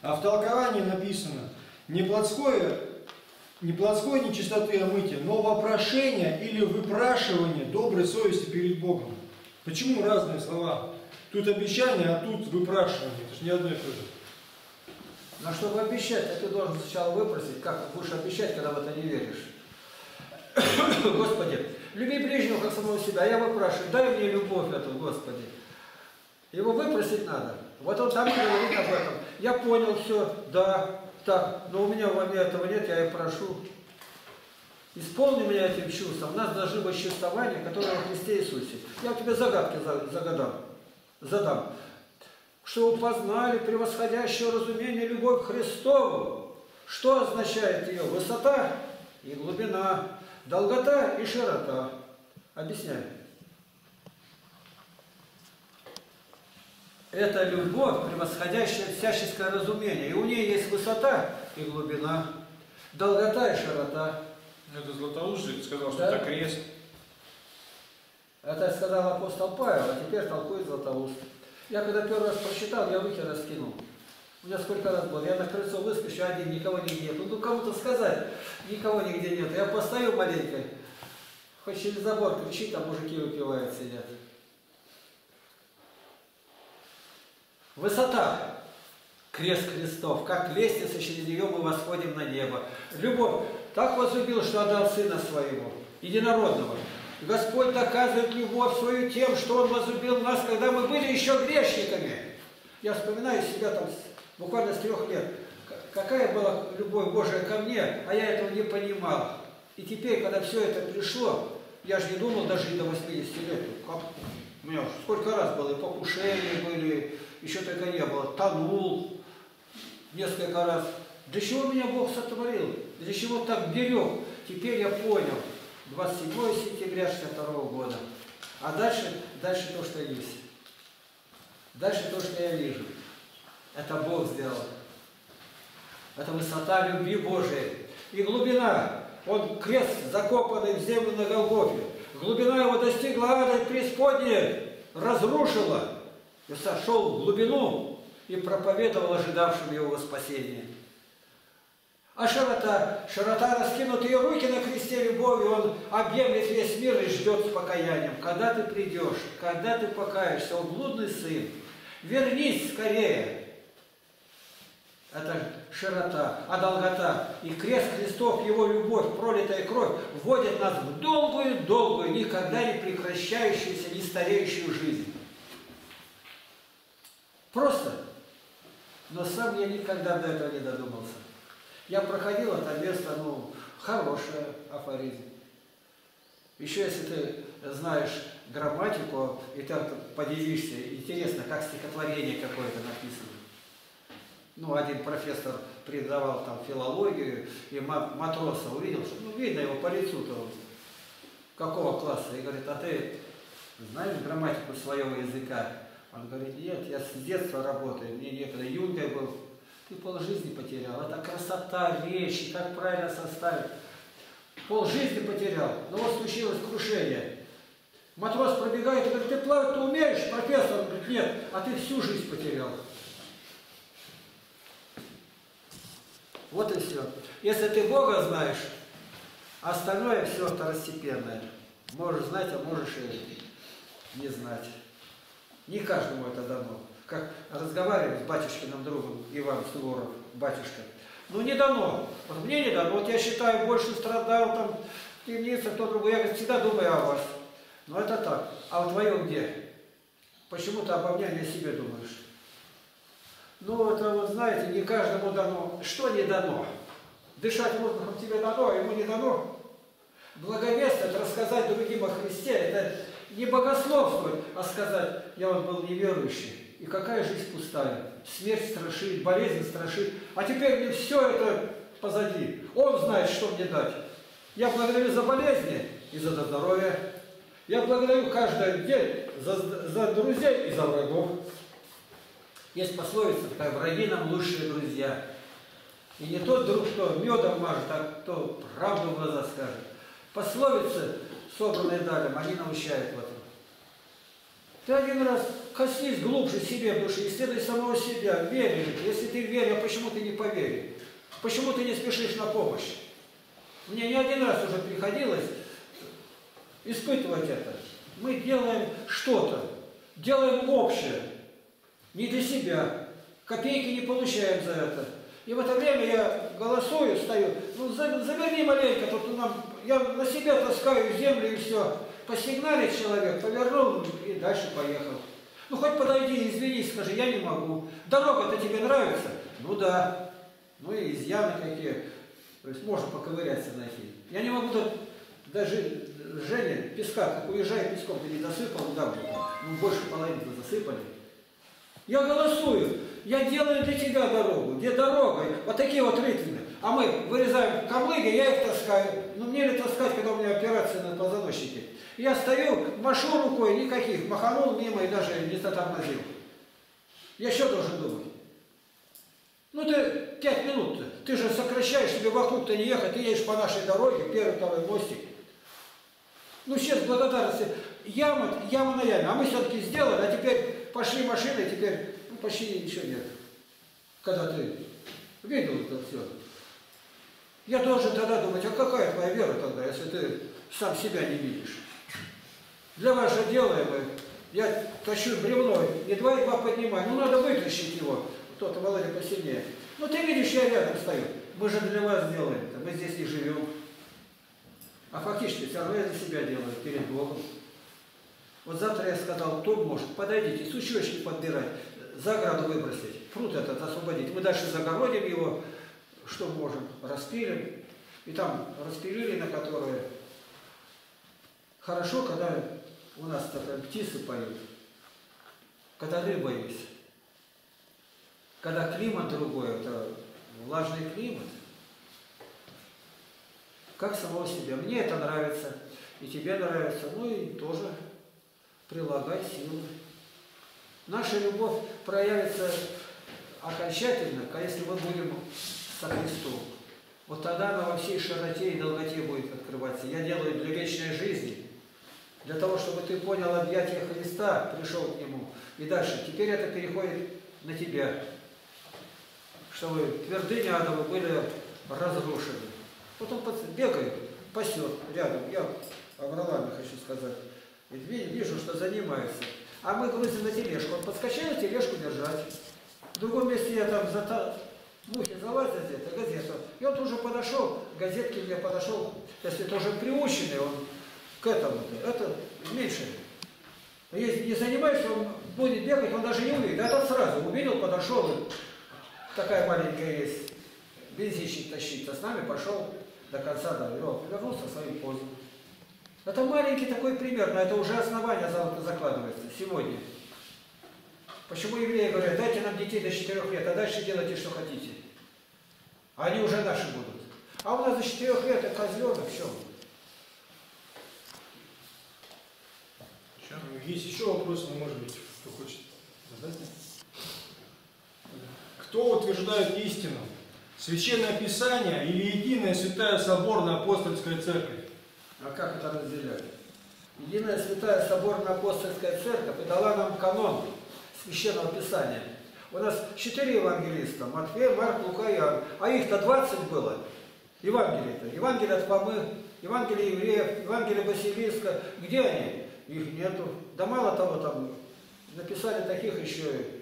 А в толковании написано не плотское, не плотской нечистоты омытия, но вопрошение или выпрашивание доброй совести перед Богом. Почему разные слова? Тут обещание, а тут выпрашивание. Это же не одно и то же. Но чтобы обещать, ты должен сначала выпросить, как будешь обещать, когда в это не веришь. Господи, люби ближнего, как самого себя. Я выпрашиваю, дай мне любовь эту, Господи. Его выпросить надо. Вот он там говорит об этом. Я понял все, да, так, но у меня во мне этого нет, я и прошу. Исполни меня этим чувством. У нас должны быть чувствования, которые во Христе Иисусе. Я тебе загадки загадам, задам. Чтобы познали превосходящее разумение любовь к Христову. Что означает ее? Высота и глубина, долгота и широта. Объясняю. Это любовь, превосходящая всяческое разумение. И у нее есть высота и глубина, долгота и широта. Это Златоуст сказал, что Да. это крест. Это сказал апостол Павел, а теперь толкует Златоуст. Я когда первый раз прочитал, я руки раскинул. У меня сколько раз было, я на крыльцо выскочу, один, никого нигде нет. Ну кому-то сказать, никого нигде нет. Я постою маленько, хоть через забор кричит, а мужики выпивают, сидят. Высота. Крест Христов. Как лестница, через нее мы восходим на небо. Любовь. Так возлюбил, что отдал Сына Своего, Единородного. Господь доказывает любовь свою тем, что Он возлюбил нас, когда мы были еще грешниками. Я вспоминаю себя там буквально с трех лет. Какая была любовь Божия ко мне, а я этого не понимал. И теперь, когда все это пришло, я же не думал дожить до 80 лет. Как? У меня сколько раз было, и покушения были, еще только не было. Тонул несколько раз. Для чего меня Бог сотворил? Для чего так берег? Теперь я понял. 27 сентября 62 года. А дальше, дальше то, что есть. Дальше то, что я вижу. Это Бог сделал. Это высота любви Божией. И глубина. Он крест, закопанный в землю на Голгофе. Глубина его достигла ада и преисподней, разрушила. И сошел в глубину и проповедовал ожидавшим его спасения. А широта, широта раскинутые руки на кресте любови, он объемлет весь мир и ждет с покаянием. Когда ты придешь, когда ты покаешься, он блудный сын, вернись скорее. Это широта, а долгота. И крест Христов, Его любовь, пролитая кровь, вводит нас в долгую-долгую, никогда не прекращающуюся, не стареющую жизнь. Просто. Но сам я никогда до этого не додумался. Я проходил это место, ну, хорошее афоризм. Еще если ты знаешь грамматику, и так подивишься, интересно, как стихотворение какое-то написано. Ну, один профессор преподавал там филологию, и ма- матроса увидел, что, ну, видно его по лицу-то, какого класса, и говорит, а ты знаешь грамматику своего языка? Он говорит, нет, я с детства работаю, мне некогда, юнгой был. Ты полжизни потерял, это красота речи, как правильно составить. Полжизни потерял, но вот случилось крушение. Матрос пробегает и говорит, ты плавать-то умеешь, профессор? Он говорит, нет, а ты всю жизнь потерял. Вот и все. Если ты Бога знаешь, остальное все второстепенное. Можешь знать, а можешь и не знать. Не каждому это дано. Как разговариваю с батюшкиным другом Иваном Суворов, батюшка. Ну не дано. Вот мне не дано. Вот я считаю, больше страдал там в темнице, кто другой. Я всегда думаю о вас. Но это так. А вот твое где? Почему ты обо мне, не о себе думаешь? Ну, это вот, знаете, не каждому дано. Что не дано? Дышать воздухом тебе дано, а ему не дано. Благовествовать, рассказать другим о Христе, это не богословствовать, а сказать, я вот был неверующий. И какая жизнь пустая. Смерть страшит, болезнь страшит. А теперь мне все это позади. Он знает, что мне дать. Я благодарю за болезни и за здоровье. Я благодарю каждый день за, за друзей и за врагов. Есть пословица такая, враги нам лучшие друзья. И не тот друг, кто медом мажет, а кто правду в глаза скажет. Пословицы, собранные далем, они научают в этом. Ты один раз коснись глубже себе в душе, исследуй самого себя, верь ли. Если ты веришь, а почему ты не поверишь? Почему ты не спешишь на помощь? Мне не один раз уже приходилось испытывать это. Мы делаем что-то, делаем общее, не для себя. Копейки не получаем за это. И в это время я голосую, стою, ну за- заверни маленько, тут нам, я на себя таскаю землю и все. Посигналит человек, повернул и дальше поехал. Ну хоть подойди, извинись, скажи, я не могу. Дорога-то тебе нравится? Ну да. Ну и изъяны какие. То есть можно поковыряться найти. Я не могу даже Женя песка, как уезжая песком, ты не засыпал, да, ну больше половины засыпали. Я голосую, я делаю для тебя дорогу. Где дорога? Вот такие вот ритмы. А мы вырезаем камлыги, я их таскаю. Ну мне ли таскать, когда у меня операция на позвоночнике? Я стою, машу рукой, никаких. Маханул мимо и даже не затормозил. Я что должен думать? Ну ты пять минут, ты же сокращаешь себе вокруг-то не ехать, ты едешь по нашей дороге, первый, второй мостик. Ну сейчас благодарности. Яма, яма на яме. А мы все-таки сделали, а теперь пошли машины, теперь ну, почти ничего нет. Когда ты видел это все. Я должен тогда думать, а какая твоя вера тогда, если ты сам себя не видишь? Для вас же делаем, я тащу бревно, и два и два поднимаю, ну надо вытащить его. Кто-то, Володя, посильнее. Ну ты видишь, я рядом стою. Мы же для вас делаем мы здесь не живем. А фактически все равно я за себя делаю, перед Богом. Вот завтра я сказал, кто может, подойдите, сучочки подбирать. за ограду выбросить, пруд этот освободить. Мы дальше загородим его, что можем, распилим. И там распилили, на которые хорошо, когда у нас такая птицы поют, когда рыба есть. Когда климат другой, это влажный климат. Как самого себя. Мне это нравится, и тебе нравится, ну и тоже прилагай силы. Наша любовь проявится окончательно, если мы будем со Христом. Вот тогда она во всей широте и долготе будет открываться. Я делаю для вечной жизни, для того, чтобы ты понял объятие Христа, пришел к Нему. И дальше. Теперь это переходит на тебя. Чтобы твердыни адовы были разрушены. Вот он бегает, пасет рядом. Я Аврааме хочу сказать. Вижу, что занимается. А мы грузим на тележку. Он подскочил тележку держать. В другом месте я там за мухи залазят где-то, газету. И он уже подошел, газетки мне подошел, если тоже приученный он к этому. Это меньше. Если не занимается, он будет бегать, он даже не увидит. А этот сразу увидел, подошел. Такая маленькая есть. Бензинчик тащится с нами, пошел до конца довел. Вернулся в свою. Это маленький такой пример, но это уже основание закладывается сегодня. Почему евреи говорят, дайте нам детей до 4 лет, а дальше делайте, что хотите. А они уже наши будут. А у нас до 4 лет это козленок, все. Есть еще вопрос, но может быть, кто хочет задать? Кто утверждает истину? Священное Писание или единая святая соборная апостольская церковь? А как это разделять? Единая святая соборная апостольская церковь дала нам канон Священного Писания. У нас четыре евангелиста, Матфей, Марк, Лука и Иоанн. А их-то 20 было. Евангелие-то. Евангелие от Фомы, Евангелие евреев, Евангелие Василиска. Где они? Их нету. Да мало того, там написали таких еще и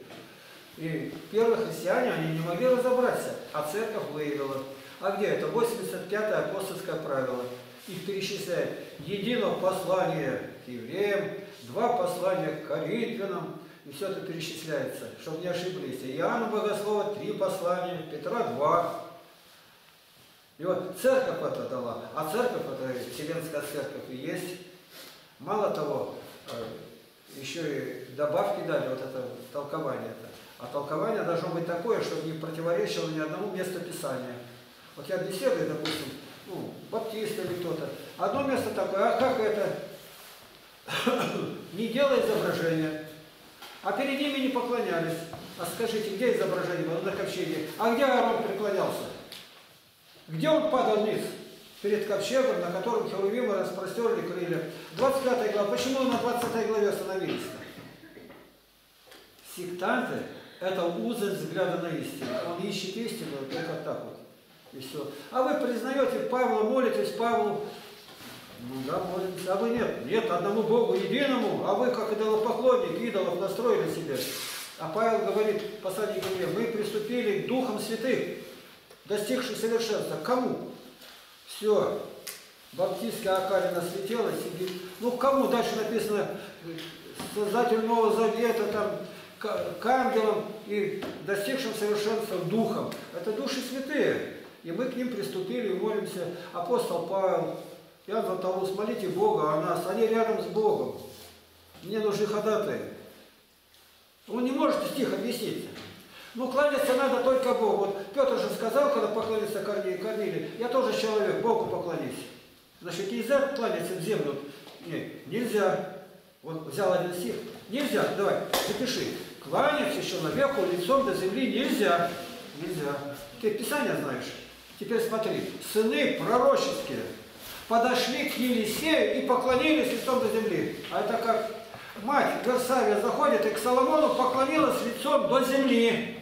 и первые христиане, они не могли разобраться, а церковь выявила. А где это? 85-е апостольское правило. Их перечисляет. Едино послание к евреям, два послания к коринфянам, и все это перечисляется, чтобы не ошиблись. Иоанна Богослова три послания, Петра два. И вот церковь это дала, а церковь это Вселенская церковь и есть. Мало того, э, еще и добавки дали, вот это толкование это. А толкование должно быть такое, чтобы не противоречило ни одному месту Писания. Вот я беседую, допустим, ну, баптист или кто-то. Одно место такое, а как это? не делай изображения. А перед ними не поклонялись. А скажите, где изображение было на ковчеге? А где Аарон преклонялся? Где он падал вниз? Перед ковчегом, на котором Херувимы распростерли крылья. 25 глава. Почему на 20 главе остановились-то? Сектанты – это узость взгляда на истину. Он ищет истину только так вот. И все. А вы признаете Павла, молитесь Павлу, ну да, молимся. А вы нет. Нет, одному Богу единому. А вы, как идолопоклонник, идолов настроили себе. А Павел говорит в послании к мы приступили к Духам Святых, достигших совершенства. Кому? Все. Баптистская окалина слетела, сидит. Ну, кому? Дальше написано, Создатель Нового Завета, там, к ангелам и достигшим совершенства духом. Это души святые. И мы к ним приступили и молимся. Апостол Павел, Иоанн Златоуст, молите Бога о нас. Они рядом с Богом. Мне нужны ходатаи. Вы не можете стих объяснить. Ну, кланяться надо только Богу. Вот Петр же сказал, когда поклонился Корнилию, Корнилию, я тоже человек, Богу поклонись. Значит, нельзя кланяться в землю. Нет, нельзя. Вот взял один стих. Нельзя, давай, запиши. Кланяться человеку лицом до земли нельзя. Нельзя. Ты Писание знаешь. Теперь смотри. Сыны пророческие подошли к Елисею и поклонились лицом до земли. А это как мать Версавия заходит и к Соломону поклонилась лицом до земли.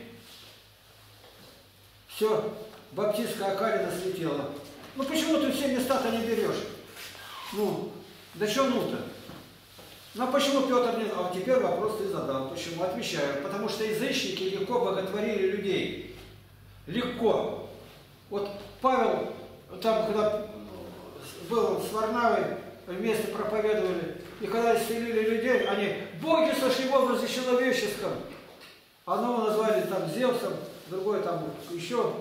Все, баптистская Акарина слетела. Ну почему ты все места-то не берешь? Ну, да что ну-то? Ну а почему Петр не... А теперь вопрос ты задал. Почему? Отвечаю. Потому что язычники легко боготворили людей. Легко. Вот Павел, там, когда был с Варнавой, вместе проповедовали, и когда исцелили людей, они, боги сошли в образе человеческом. Одного назвали там Зевсом, другой там еще.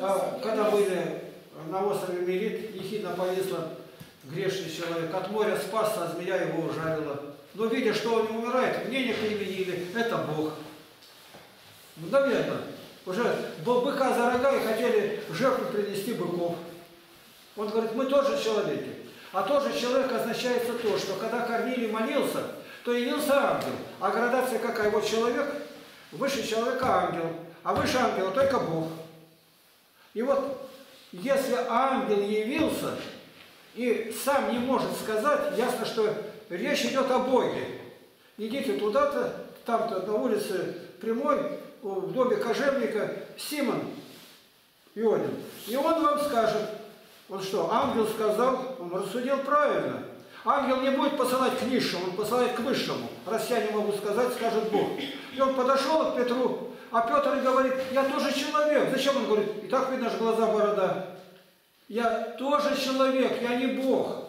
А, когда были на острове Мелит, ехидно повисло грешный человек, от моря спасся, а змея его ужалила. Но видя, что он не умирает, мнение переменили, это Бог. Мгновенно. Уже был быка за рога и хотели жертву принести быков. Он говорит, мы тоже человеки. А тоже человек означается то, что когда Корнилий молился, то явился ангел. А градация какая? Вот человек, выше человека ангел, а выше ангела только Бог. И вот, если ангел явился и сам не может сказать, ясно, что речь идет о Боге. Идите туда-то, там-то на улице Прямой, в доме кожевника Симон Ионин. И он вам скажет, он что, ангел сказал, он рассудил правильно. Ангел не будет посылать к низшему, он посылает к высшему. Раз я не могу сказать, скажет Бог. И он подошел к Петру, а Петр говорит, я тоже человек. Зачем он говорит? И так видно же глаза борода. Я тоже человек, я не Бог.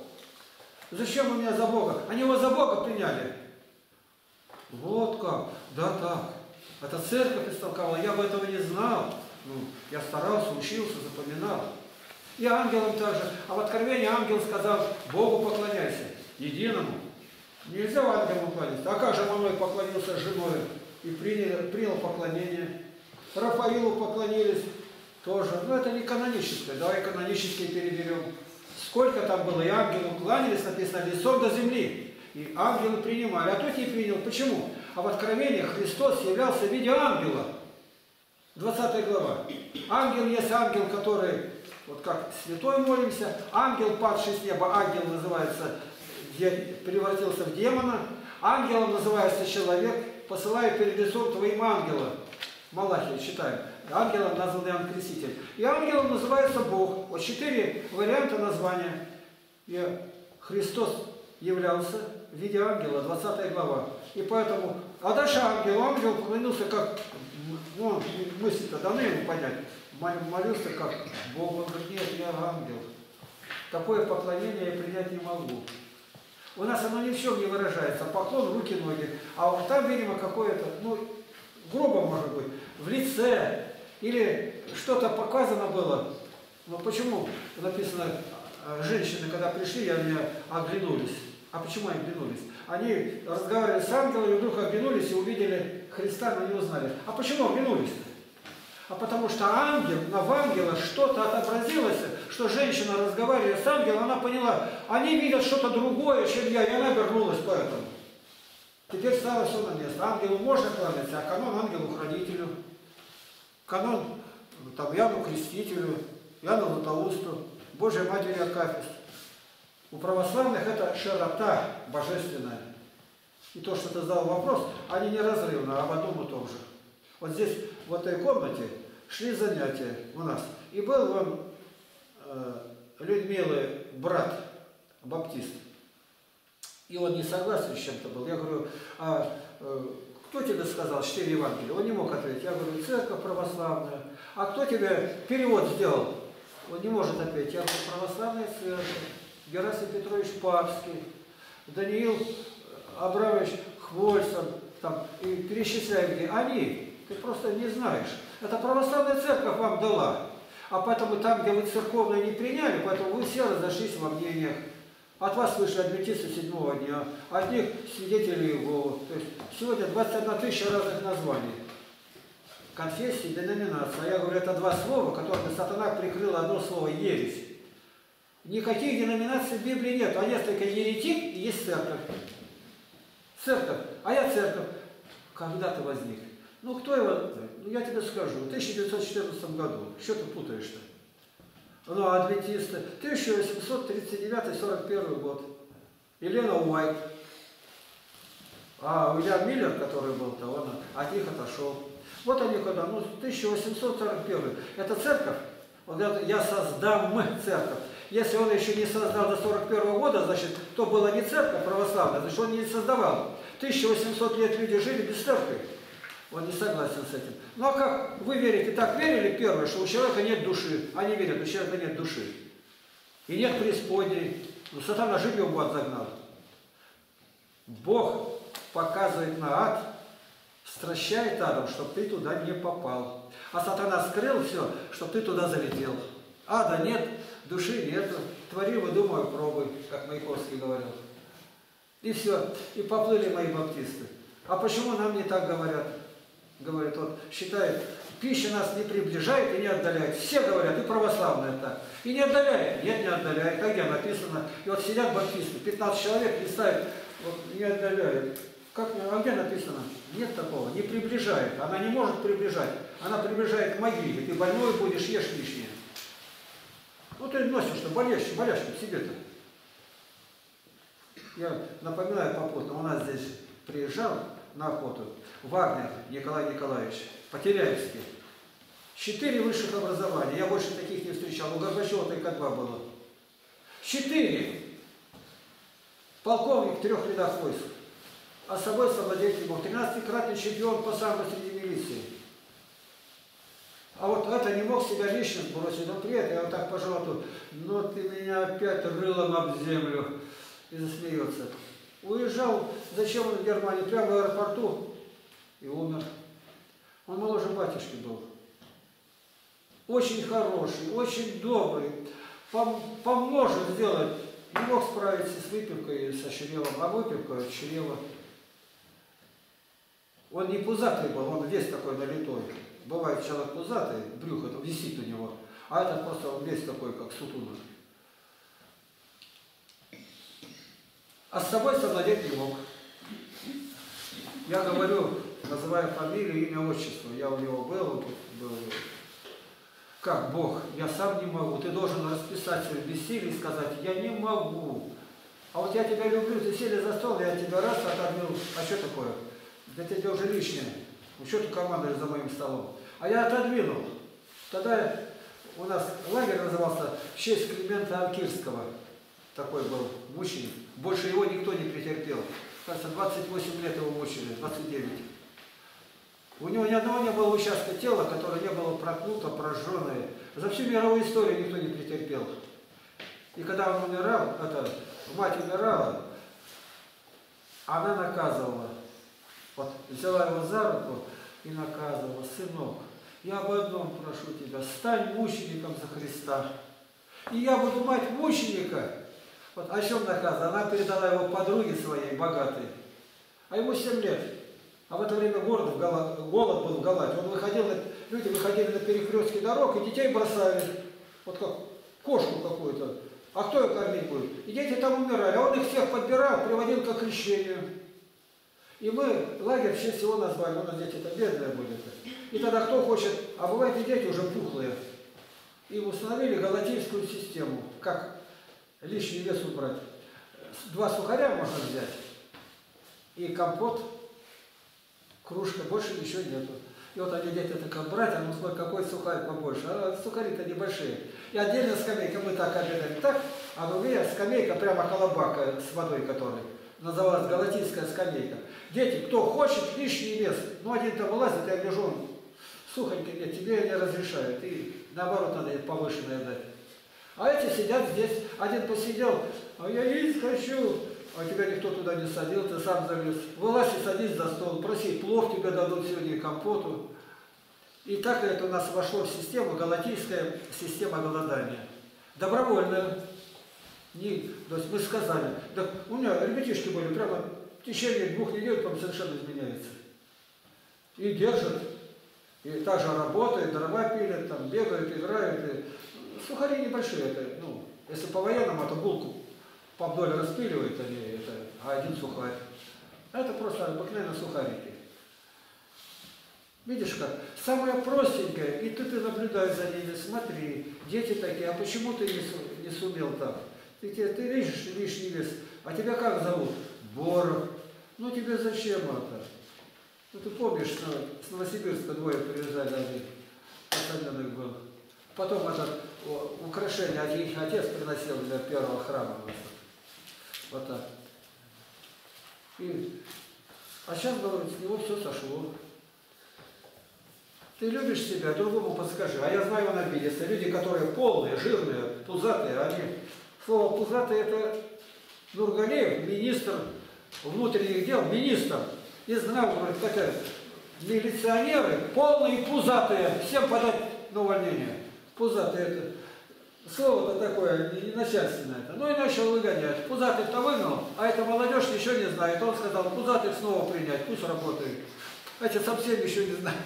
Зачем вы меня за Бога? Они его за Бога приняли. Вот как. Да так. Это церковь истолковала. Я бы этого не знал. Ну, я старался, учился, запоминал. И ангелам также. А в Откровении ангел сказал, Богу поклоняйся, единому. Нельзя ангелу кланяться. А как же мной поклонился женой и принял, принял поклонение? Рафаилу поклонились тоже. Но это не каноническое. Давай канонические переберем. Сколько там было, и ангелу кланялись, написано, лицом до земли. И ангелы принимали. А тот не принял. Почему? А в Откровении Христос являлся в виде ангела. 20 глава. Ангел есть ангел, который вот как святой молимся, ангел, падший с неба, ангел называется, превратился в демона, ангелом называется человек, посылаю перед лицом твоим ангела. Малахия, читаем. Ангелом назван Иоанн Креститель. И ангелом называется Бог. Вот четыре варианта названия. И Христос являлся в виде ангела, 20 глава. И поэтому, а дальше ангел, ангел поклонился как, ну, мысли-то даны ему понять молился как Бог, он говорит, нет, я ангел. Такое поклонение я принять не могу. У нас оно ни в чем не выражается. Поклон, руки, ноги. А вот там, видимо, какое-то, ну, грубо может быть, в лице. Или что-то показано было. Но почему написано, а, женщины, когда пришли, я меня оглянулись. А почему они оглянулись? Они разговаривали с ангелом, и вдруг оглянулись и увидели Христа, но не узнали. А почему оглянулись-то? а потому что ангел, на ангела что-то отобразилось, что женщина, разговаривая с ангелом, она поняла, они видят что-то другое, чем я, и она вернулась поэтому. Теперь стало все на место. Ангелу можно кланяться, а канон ангелу-хранителю, канон там, Яну Крестителю, Яну Латоусту, Божьей Матери Акафист. У православных это широта божественная. И то, что ты задал вопрос, они не разрывно, а об одном и том же. Вот здесь, в этой комнате, шли занятия у нас. И был вам э, Людмилы брат, баптист. И он не согласен с чем-то был. Я говорю, а э, кто тебе сказал четыре Евангелия? Он не мог ответить. Я говорю, церковь православная. А кто тебе перевод сделал? Он не может ответить. Я говорю, православная церковь. Герасим Петрович Папский, Даниил Абрамович Хвольсон, там, и перечисляем, где они ты просто не знаешь. Это православная церковь вам дала. А поэтому там, где вы церковные не приняли, поэтому вы все разошлись во мнениях. От вас вышли адвентисты седьмого дня, от них свидетели Иеговы. То есть сегодня 21 тысяча разных названий. Конфессии, деноминация. А я говорю, это два слова, которыми сатана прикрыл одно слово «ересь». Никаких деноминаций в Библии нет. А есть только еретик и есть церковь. Церковь. А я церковь. Когда-то возник. Ну, кто его... Ну, я тебе скажу. В 1914 году. Что ты путаешь-то? Ну, адвентисты. 1839-41 год. Елена Уайт. А Уильям Миллер, который был-то, он от них отошел. Вот они когда, ну, 1841. Это церковь. Он говорит, я создам церковь. Если он еще не создал до 41 года, значит, то была не церковь православная, значит, он не создавал. 1800 лет люди жили без церкви. Он не согласен с этим. Ну а как вы верите, так верили первое, что у человека нет души. Они верят, у человека нет души. И нет преисподней. Ну, сатана живьем в ад загнал. Бог показывает на ад стращает адом, чтобы ты туда не попал. А сатана скрыл все, чтобы ты туда залетел. Ада нет, души нет. Твори, выдумывай, пробуй, как Маяковский говорил. И все. И поплыли мои баптисты. А почему нам не так говорят? Говорит, вот считает, пища нас не приближает и не отдаляет. Все говорят, и православные так. И не отдаляет. Нет, не отдаляет. Так где написано. И вот сидят баптисты, 15 человек листают, вот, не отдаляет. Как, а где написано? Нет такого. Не приближает. Она не может приближать. Она приближает к могиле. Ты больной будешь, ешь лишнее. Ну ты носишь, что болящий, болящий себе-то. Я напоминаю попутно, у нас здесь приезжал на охоту Вагнер Николай Николаевич, Потеряевский. Четыре высших образования. Я больше таких не встречал. У Горбачева только два было. Четыре. Полковник трех рядов войск. А с собой совладетель был. 13-кратный чемпион по самбо среди. А вот это не мог себя лично бросить. Но при этом я вот так пожал тут. Но ты меня опять рылом об землю. И засмеется. Уезжал, зачем он в Германию? Прямо в аэропорту. И умер. Он моложе батюшки был. Очень хороший, очень добрый. Пом поможет сделать. Не мог справиться с выпивкой, со чревом, а выпивка от чрева. Он не пузатый был, он весь такой налитой. Бывает человек пузатый, брюхо там висит у него, а этот просто он весь такой, как сутуна. А с собой совладеть не мог. Я говорю, называя фамилию, имя, отчество. Я у него был, был. Как Бог, я сам не могу. Ты должен расписать свое бессилие и сказать, я не могу. А вот я тебя люблю, ты сели за стол, я тебя раз отодвинул. А что такое? Да тебе уже лишнее. Ну что ты командуешь за моим столом? А я отодвинул. Тогда у нас лагерь назывался в честь Климента Анкирского. Такой был мученик. Больше его никто не претерпел. Кажется, 28 лет его мучили, 29. У него ни одного не было участка тела, которое не было проткнуто, прожженное. За всю мировую историю никто не претерпел. И когда он умирал, это, мать умирала, она наказывала. Вот взяла его за руку и наказывала, сынок, я об одном прошу тебя, стань мучеником за Христа. И я буду мать мученика. Вот о чем наказана? Она передала его подруге своей, богатой. А ему 7 лет. А в это время город, в Гала... голод был в Галате. Он выходил, люди выходили на перекрестки дорог, и детей бросали. Вот как кошку какую-то. А кто ее кормить будет? И дети там умирали. А он их всех подбирал, приводил к окрещению. И мы лагерь в честь его назвали. У нас дети-то бедные были. -то. И тогда кто хочет, а бывает и дети уже пухлые. И установили галатийскую систему, как лишний вес убрать. Два сухаря можно взять, и компот, кружка, больше ничего нету. И вот они дети так брать, а ну смотри, какой сухарь побольше, а сухари-то небольшие. И отдельно скамейка, мы так обедали так, а другие скамейка прямо колобака с водой которой. Называлась галатийская скамейка. Дети, кто хочет лишний вес, ну один-то вылазит, я гляжу, он сухонький, нет, тебе не разрешают. И наоборот надо повышенное дать. А эти сидят здесь, один посидел, а я есть хочу, а тебя никто туда не садил, ты сам залез. Вылазь садись за стол, проси, плов тебе дадут сегодня, компоту. И так это у нас вошло в систему, галатийская система голодания. Добровольная. Не, то есть мы сказали, да у меня ребятишки были, прямо в течение двух недель там совершенно изменяется. И держат, и также работают, дрова пилят, там бегают, играют. И... Сухари небольшие, это, ну, если по-военному, это булку по вдоль распиливают они, это, а один сухарь. Это просто обыкновенно сухарики. Видишь как? Самое простенькое, и ты, ты наблюдай за ними, смотри, дети такие, а почему ты не, не сумел так? Ты, ты, ты видишь лишний вес, а тебя как зовут? Боров. Ну тебе зачем это? Ну ты помнишь, с Новосибирска двое приезжали один, посаденных был. Потом это украшение один отец приносил для первого храма. Вот так. И, а сейчас, говорит, с него все сошло. Ты любишь себя, другому подскажи. А я знаю, он обидится. Люди, которые полные, жирные, пузатые, они... Слово пузатые это Нургалеев, министр внутренних дел, министр. И знал, говорит, хотя милиционеры полные пузатые, всем подать на увольнение. Пузатые это слово-то такое не начальственное. -то. Ну и начал выгонять. Пузатых-то выгнал, а эта молодежь еще не знает. Он сказал, пузатых снова принять, пусть работают. Эти совсем еще не знают.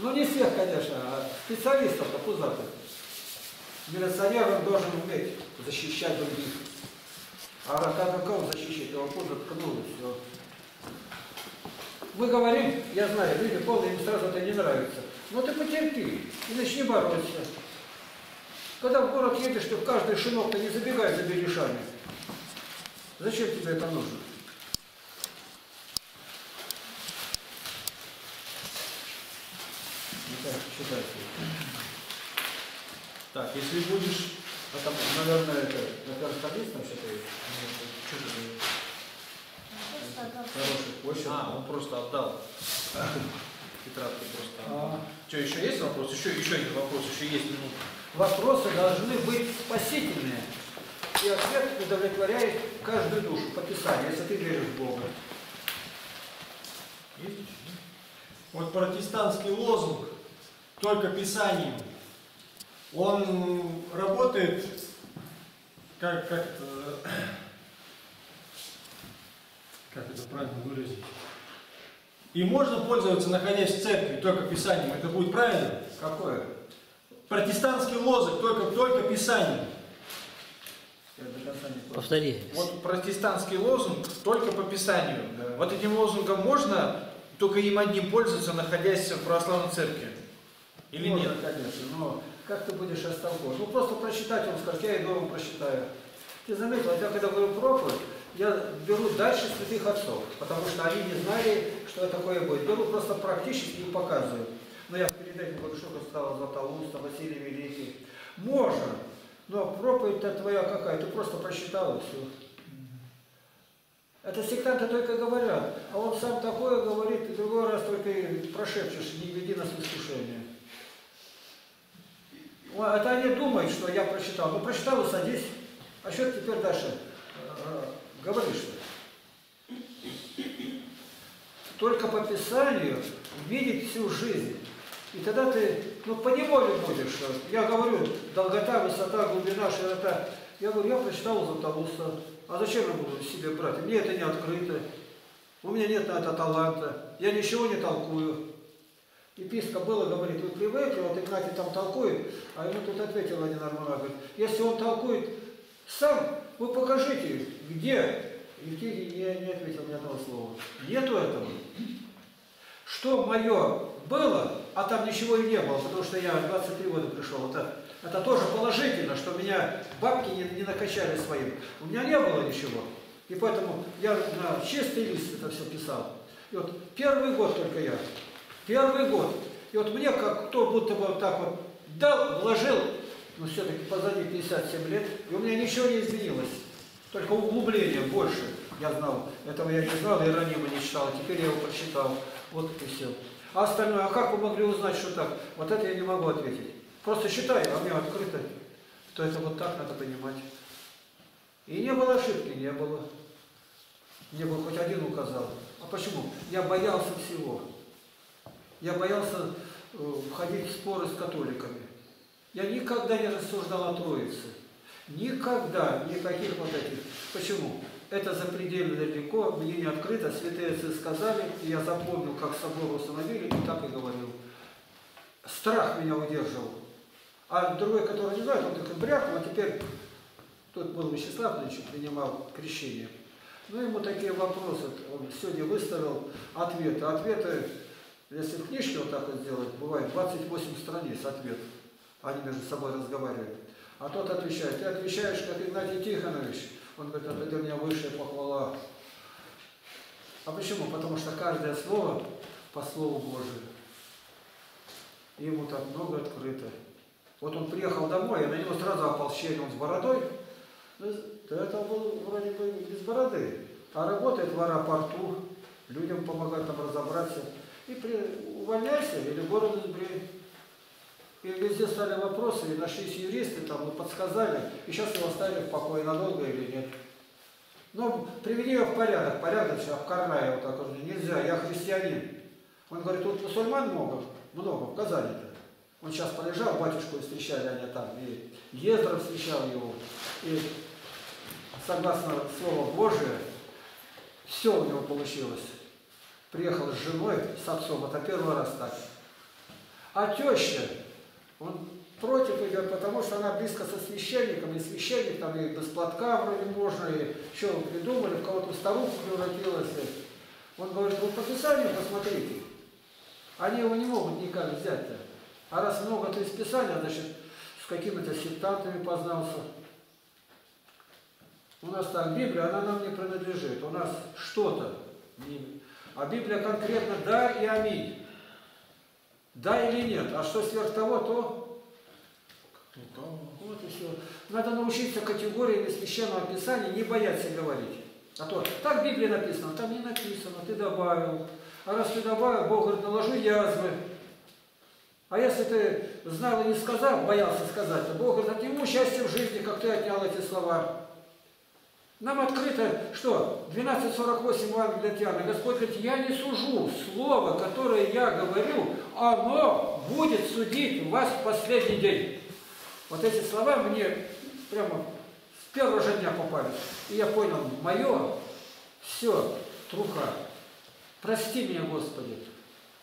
Ну не всех, конечно, а специалистов-то пузатых. Милиционер он должен уметь защищать других. А как кого защищать? Его пузо ткнул и все. Мы говорим, я знаю, люди полные, им сразу это не нравится. Но ты потерпи и начни бороться. Когда в город едешь, в каждый шинок ты не забегай за бережами. Зачем тебе это нужно? Ну так, если будешь... А там, наверное, это, это что-то есть? Что ты Хороший почерк. А, он просто отдал. Тетрадки просто отдал. А, Что, еще есть вопрос? Еще, еще один вопрос, еще есть минут. Вопросы должны быть спасительные. И ответ удовлетворяет каждую душу по Писанию, если ты веришь в Бога. Есть? Вот протестантский лозунг «Только Писанием», он работает, как, как, это, как это правильно выразить? И можно пользоваться, находясь в церкви, только Писанием. Это будет правильно? Какое? Протестантский лозунг только, только Писанием. Повтори. Вот протестантский лозунг только по Писанию. Да. Вот этим лозунгом можно только им одним пользоваться, находясь в православной церкви? Или Можно, нет? конечно, но как ты будешь растолковывать? Ну просто прочитать, он скажет, я и дома прочитаю. Ты заметил, я когда говорю проповедь, я беру дальше святых отцов, потому что они не знали, что такое будет. Беру просто практически и показываю. Но я перед этим что стал Златоуста, Василий Великий. Можно, но проповедь-то твоя какая, ты просто прочитал все. Это сектанты только говорят, а он сам такое говорит, и другой раз только прошепчешь, не веди нас в искушение. Это они думают, что я прочитал. Ну, прочитал садись. А что теперь дальше э, говоришь-то? Только по Писанию видеть всю жизнь. И тогда ты, ну, поневоле будешь. что Я говорю, долгота, высота, глубина, широта. Я говорю, я прочитал Златоуста. А зачем я буду себе брать? Мне это не открыто. У меня нет на это таланта. Я ничего не толкую. Епископ было, говорит, вы привыкли, вот Игнатий там толкует, а ему тут ответил один армонах, говорит, если он толкует сам, вы покажите, где. Евгений не, не ответил ни одного слова. Нету этого. Что мое было, а там ничего и не было, потому что я 23 года пришел. Это, это тоже положительно, что меня бабки не, не накачали своим. У меня не было ничего. И поэтому я на чистый лист это все писал. И вот первый год только я. Первый год. И вот мне как кто будто бы вот так вот дал, вложил, но все-таки позади 57 лет, и у меня ничего не изменилось. Только углубление больше. Я знал. Этого я не знал, и Иеронима не читал. Теперь я его прочитал. Вот и все. А остальное, а как вы могли узнать, что так? Вот это я не могу ответить. Просто считай, а мне открыто, то это вот так надо понимать. И не было ошибки, не было. Мне бы хоть один указал. А почему? Я боялся всего. Я боялся э, входить в споры с католиками. Я никогда не рассуждал о Троице. Никогда никаких вот этих. Почему? Это запредельно далеко, мне не открыто, святые отцы сказали, и я запомнил, как собор установили, и так и говорил. Страх меня удерживал. А другой, который не знает, он такой брякнул, а теперь тут был Вячеслав Ильич, принимал крещение. Ну, ему такие вопросы, он сегодня выставил ответы. Ответы, если в книжке вот так вот сделать, бывает 28 страниц ответ. Они между собой разговаривают. А тот отвечает, ты отвечаешь, как Игнатий Тихонович. Он говорит, это для меня высшая похвала. А почему? Потому что каждое слово по Слову Божию. Ему так много открыто. Вот он приехал домой, и на него сразу ополчение, он с бородой. Ну, До этого был вроде бы без бороды. А работает в аэропорту, людям помогает там разобраться. И при... увольняйся или бороду сбрей. И везде стали вопросы, и нашлись юристы, там, ну, подсказали, и сейчас его оставили в покое надолго или нет. Ну, приведи его в порядок, порядочно, обкарнай его так, он говорит, нельзя, я христианин. Он говорит, тут мусульман много, много, в Казани-то. Он сейчас полежал, батюшку встречали они там, и Ездров встречал его. И согласно Слову Божию, все у него получилось. Приехал с женой, с отцом, это первый раз так. А теща, он против идет, потому что она близко со священником, и священник там и без платка вроде можно, и что вы придумали, в кого-то старуху превратилась. Он говорит, вы по Писанию посмотрите. Они его не могут никак взять-то. А раз много то из Писания, значит, с какими-то сектантами познался. У нас так, Библия, она нам не принадлежит. У нас что-то. А Библия конкретно да и аминь. Да или нет. А что сверх того, то вот и все. Надо научиться категориями священного писания, не бояться говорить. А то так в Библии написано, там не написано, ты добавил. А раз ты добавил, Бог говорит, наложу язвы. А если ты знал и не сказал, боялся сказать, то Бог говорит, отниму счастье в жизни, как ты отнял эти слова. Нам открыто, что 12.48 Евангелия от Иоанна, Господь говорит, я не сужу. Слово, которое я говорю, оно будет судить вас в последний день. Вот эти слова мне прямо с первого же дня попали. И я понял, мое, все, труха. Прости меня, Господи.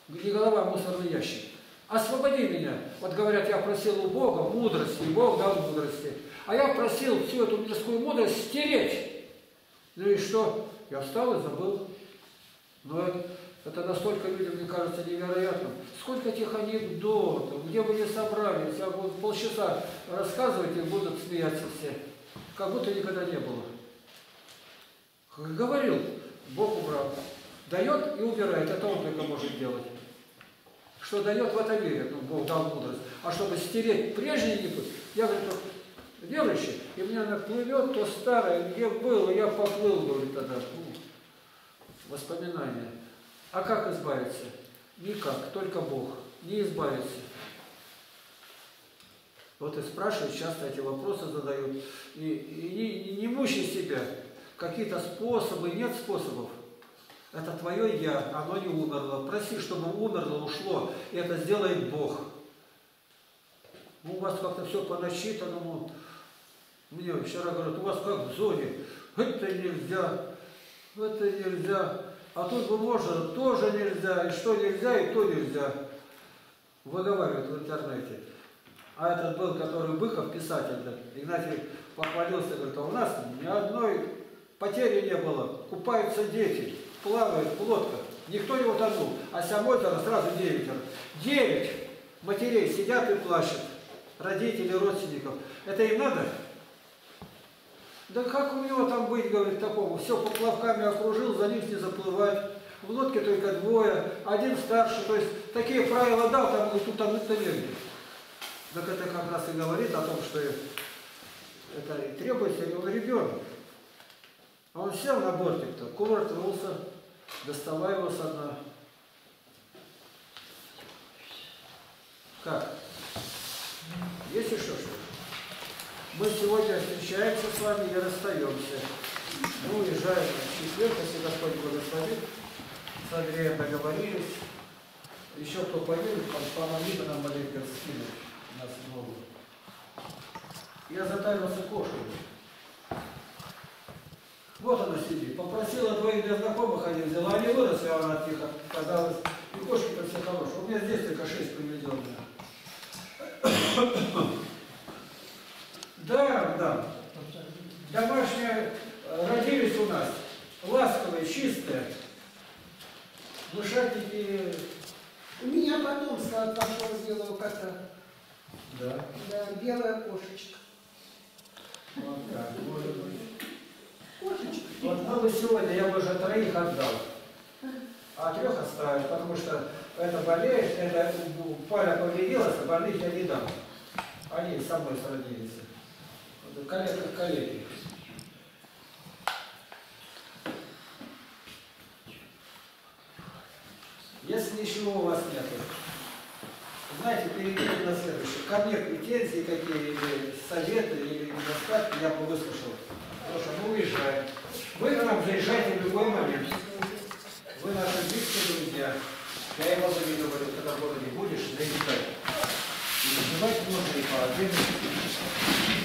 Не голова, а мусорный ящик. Освободи меня. Вот говорят, я просил у Бога мудрости, и Бог дал мудрости. А я просил всю эту мирскую мудрость стереть. Ну и что? Я встал и забыл. Но это, это настолько людям, мне кажется, невероятным. Сколько этих анекдотов, где вы не собрались, я вот полчаса рассказывать и будут смеяться все. Как будто никогда не было. Говорил, Бог убрал. Дает и убирает, это Он только может делать. Что дает в это верит, ну, Бог дал мудрость. А чтобы стереть прежний нибудь, я говорю, верующий, и мне она плывет то старое, где было, я поплыл, говорит тогда. Ну, воспоминания. А как избавиться? Никак, только Бог. Не избавиться. Вот и спрашивают, часто эти вопросы задают. И, и, и не мучай себя. Какие-то способы, нет способов. Это твое «я», оно не умерло. Проси, чтобы умерло, ушло. И это сделает Бог. Ну, у вас как-то все по начитанному. Мне вчера говорят, у вас как в зоне. Это нельзя, это нельзя. А тут бы можно, тоже нельзя. И что нельзя, и то нельзя. Выговаривают в интернете. А этот был, который Быков, писатель, да, Игнатий похвалился, говорит, а у нас ни одной потери не было. Купаются дети плавает в лодках, никто не утонул, а сам озеро сразу девятеро. Девять матерей сидят и плачут, родители, родственников. Это им надо? Да как у него там быть, говорит, такому? Все поплавками окружил, за ним не заплывать. В лодке только двое, один старший. То есть такие правила дал, там и тут тонуть-то. Так это как раз и говорит о том, что это требуется, и он ребенок. А он сел на бортик-то, кувыркнулся, доставай его со дна. Как? Есть еще что? Мы сегодня встречаемся с вами и расстаемся. Мы уезжаем в четверг, если Господь благословит. С Андреем договорились. Еще кто поедет, помогли бы нам маленько скинуть нас ногу. Я затарился кошкой. Вот она сидит. Попросила двоих для знакомых, они взяла, они выросли, а она тихо казалось. И кошки-то все хорошие. У меня здесь только шесть приведенных. Да, да. Домашние родились у нас. Ласковые, чистые. Мышатники. У меня потомство от вашего белого кота. Да. Да, белая кошечка. Вот так, может быть. Кошечка. Вот мы бы сегодня, я бы уже троих отдал. А трех оставил, потому что это болеет, это Паля повредилась, а больных я не дам. Они со мной сродились. Коллега коллеги. Если ничего у вас нет, знаете, перейдите на следующее. Ко мне претензии какие, или советы, или недостатки я бы выслушал. Потому что мы уезжаем. Вы к нам заезжайте в любой момент. Вы наши близкие друзья. Я его завидую, говорю, когда в городе будешь, заезжай. И называть можно и по отдельности.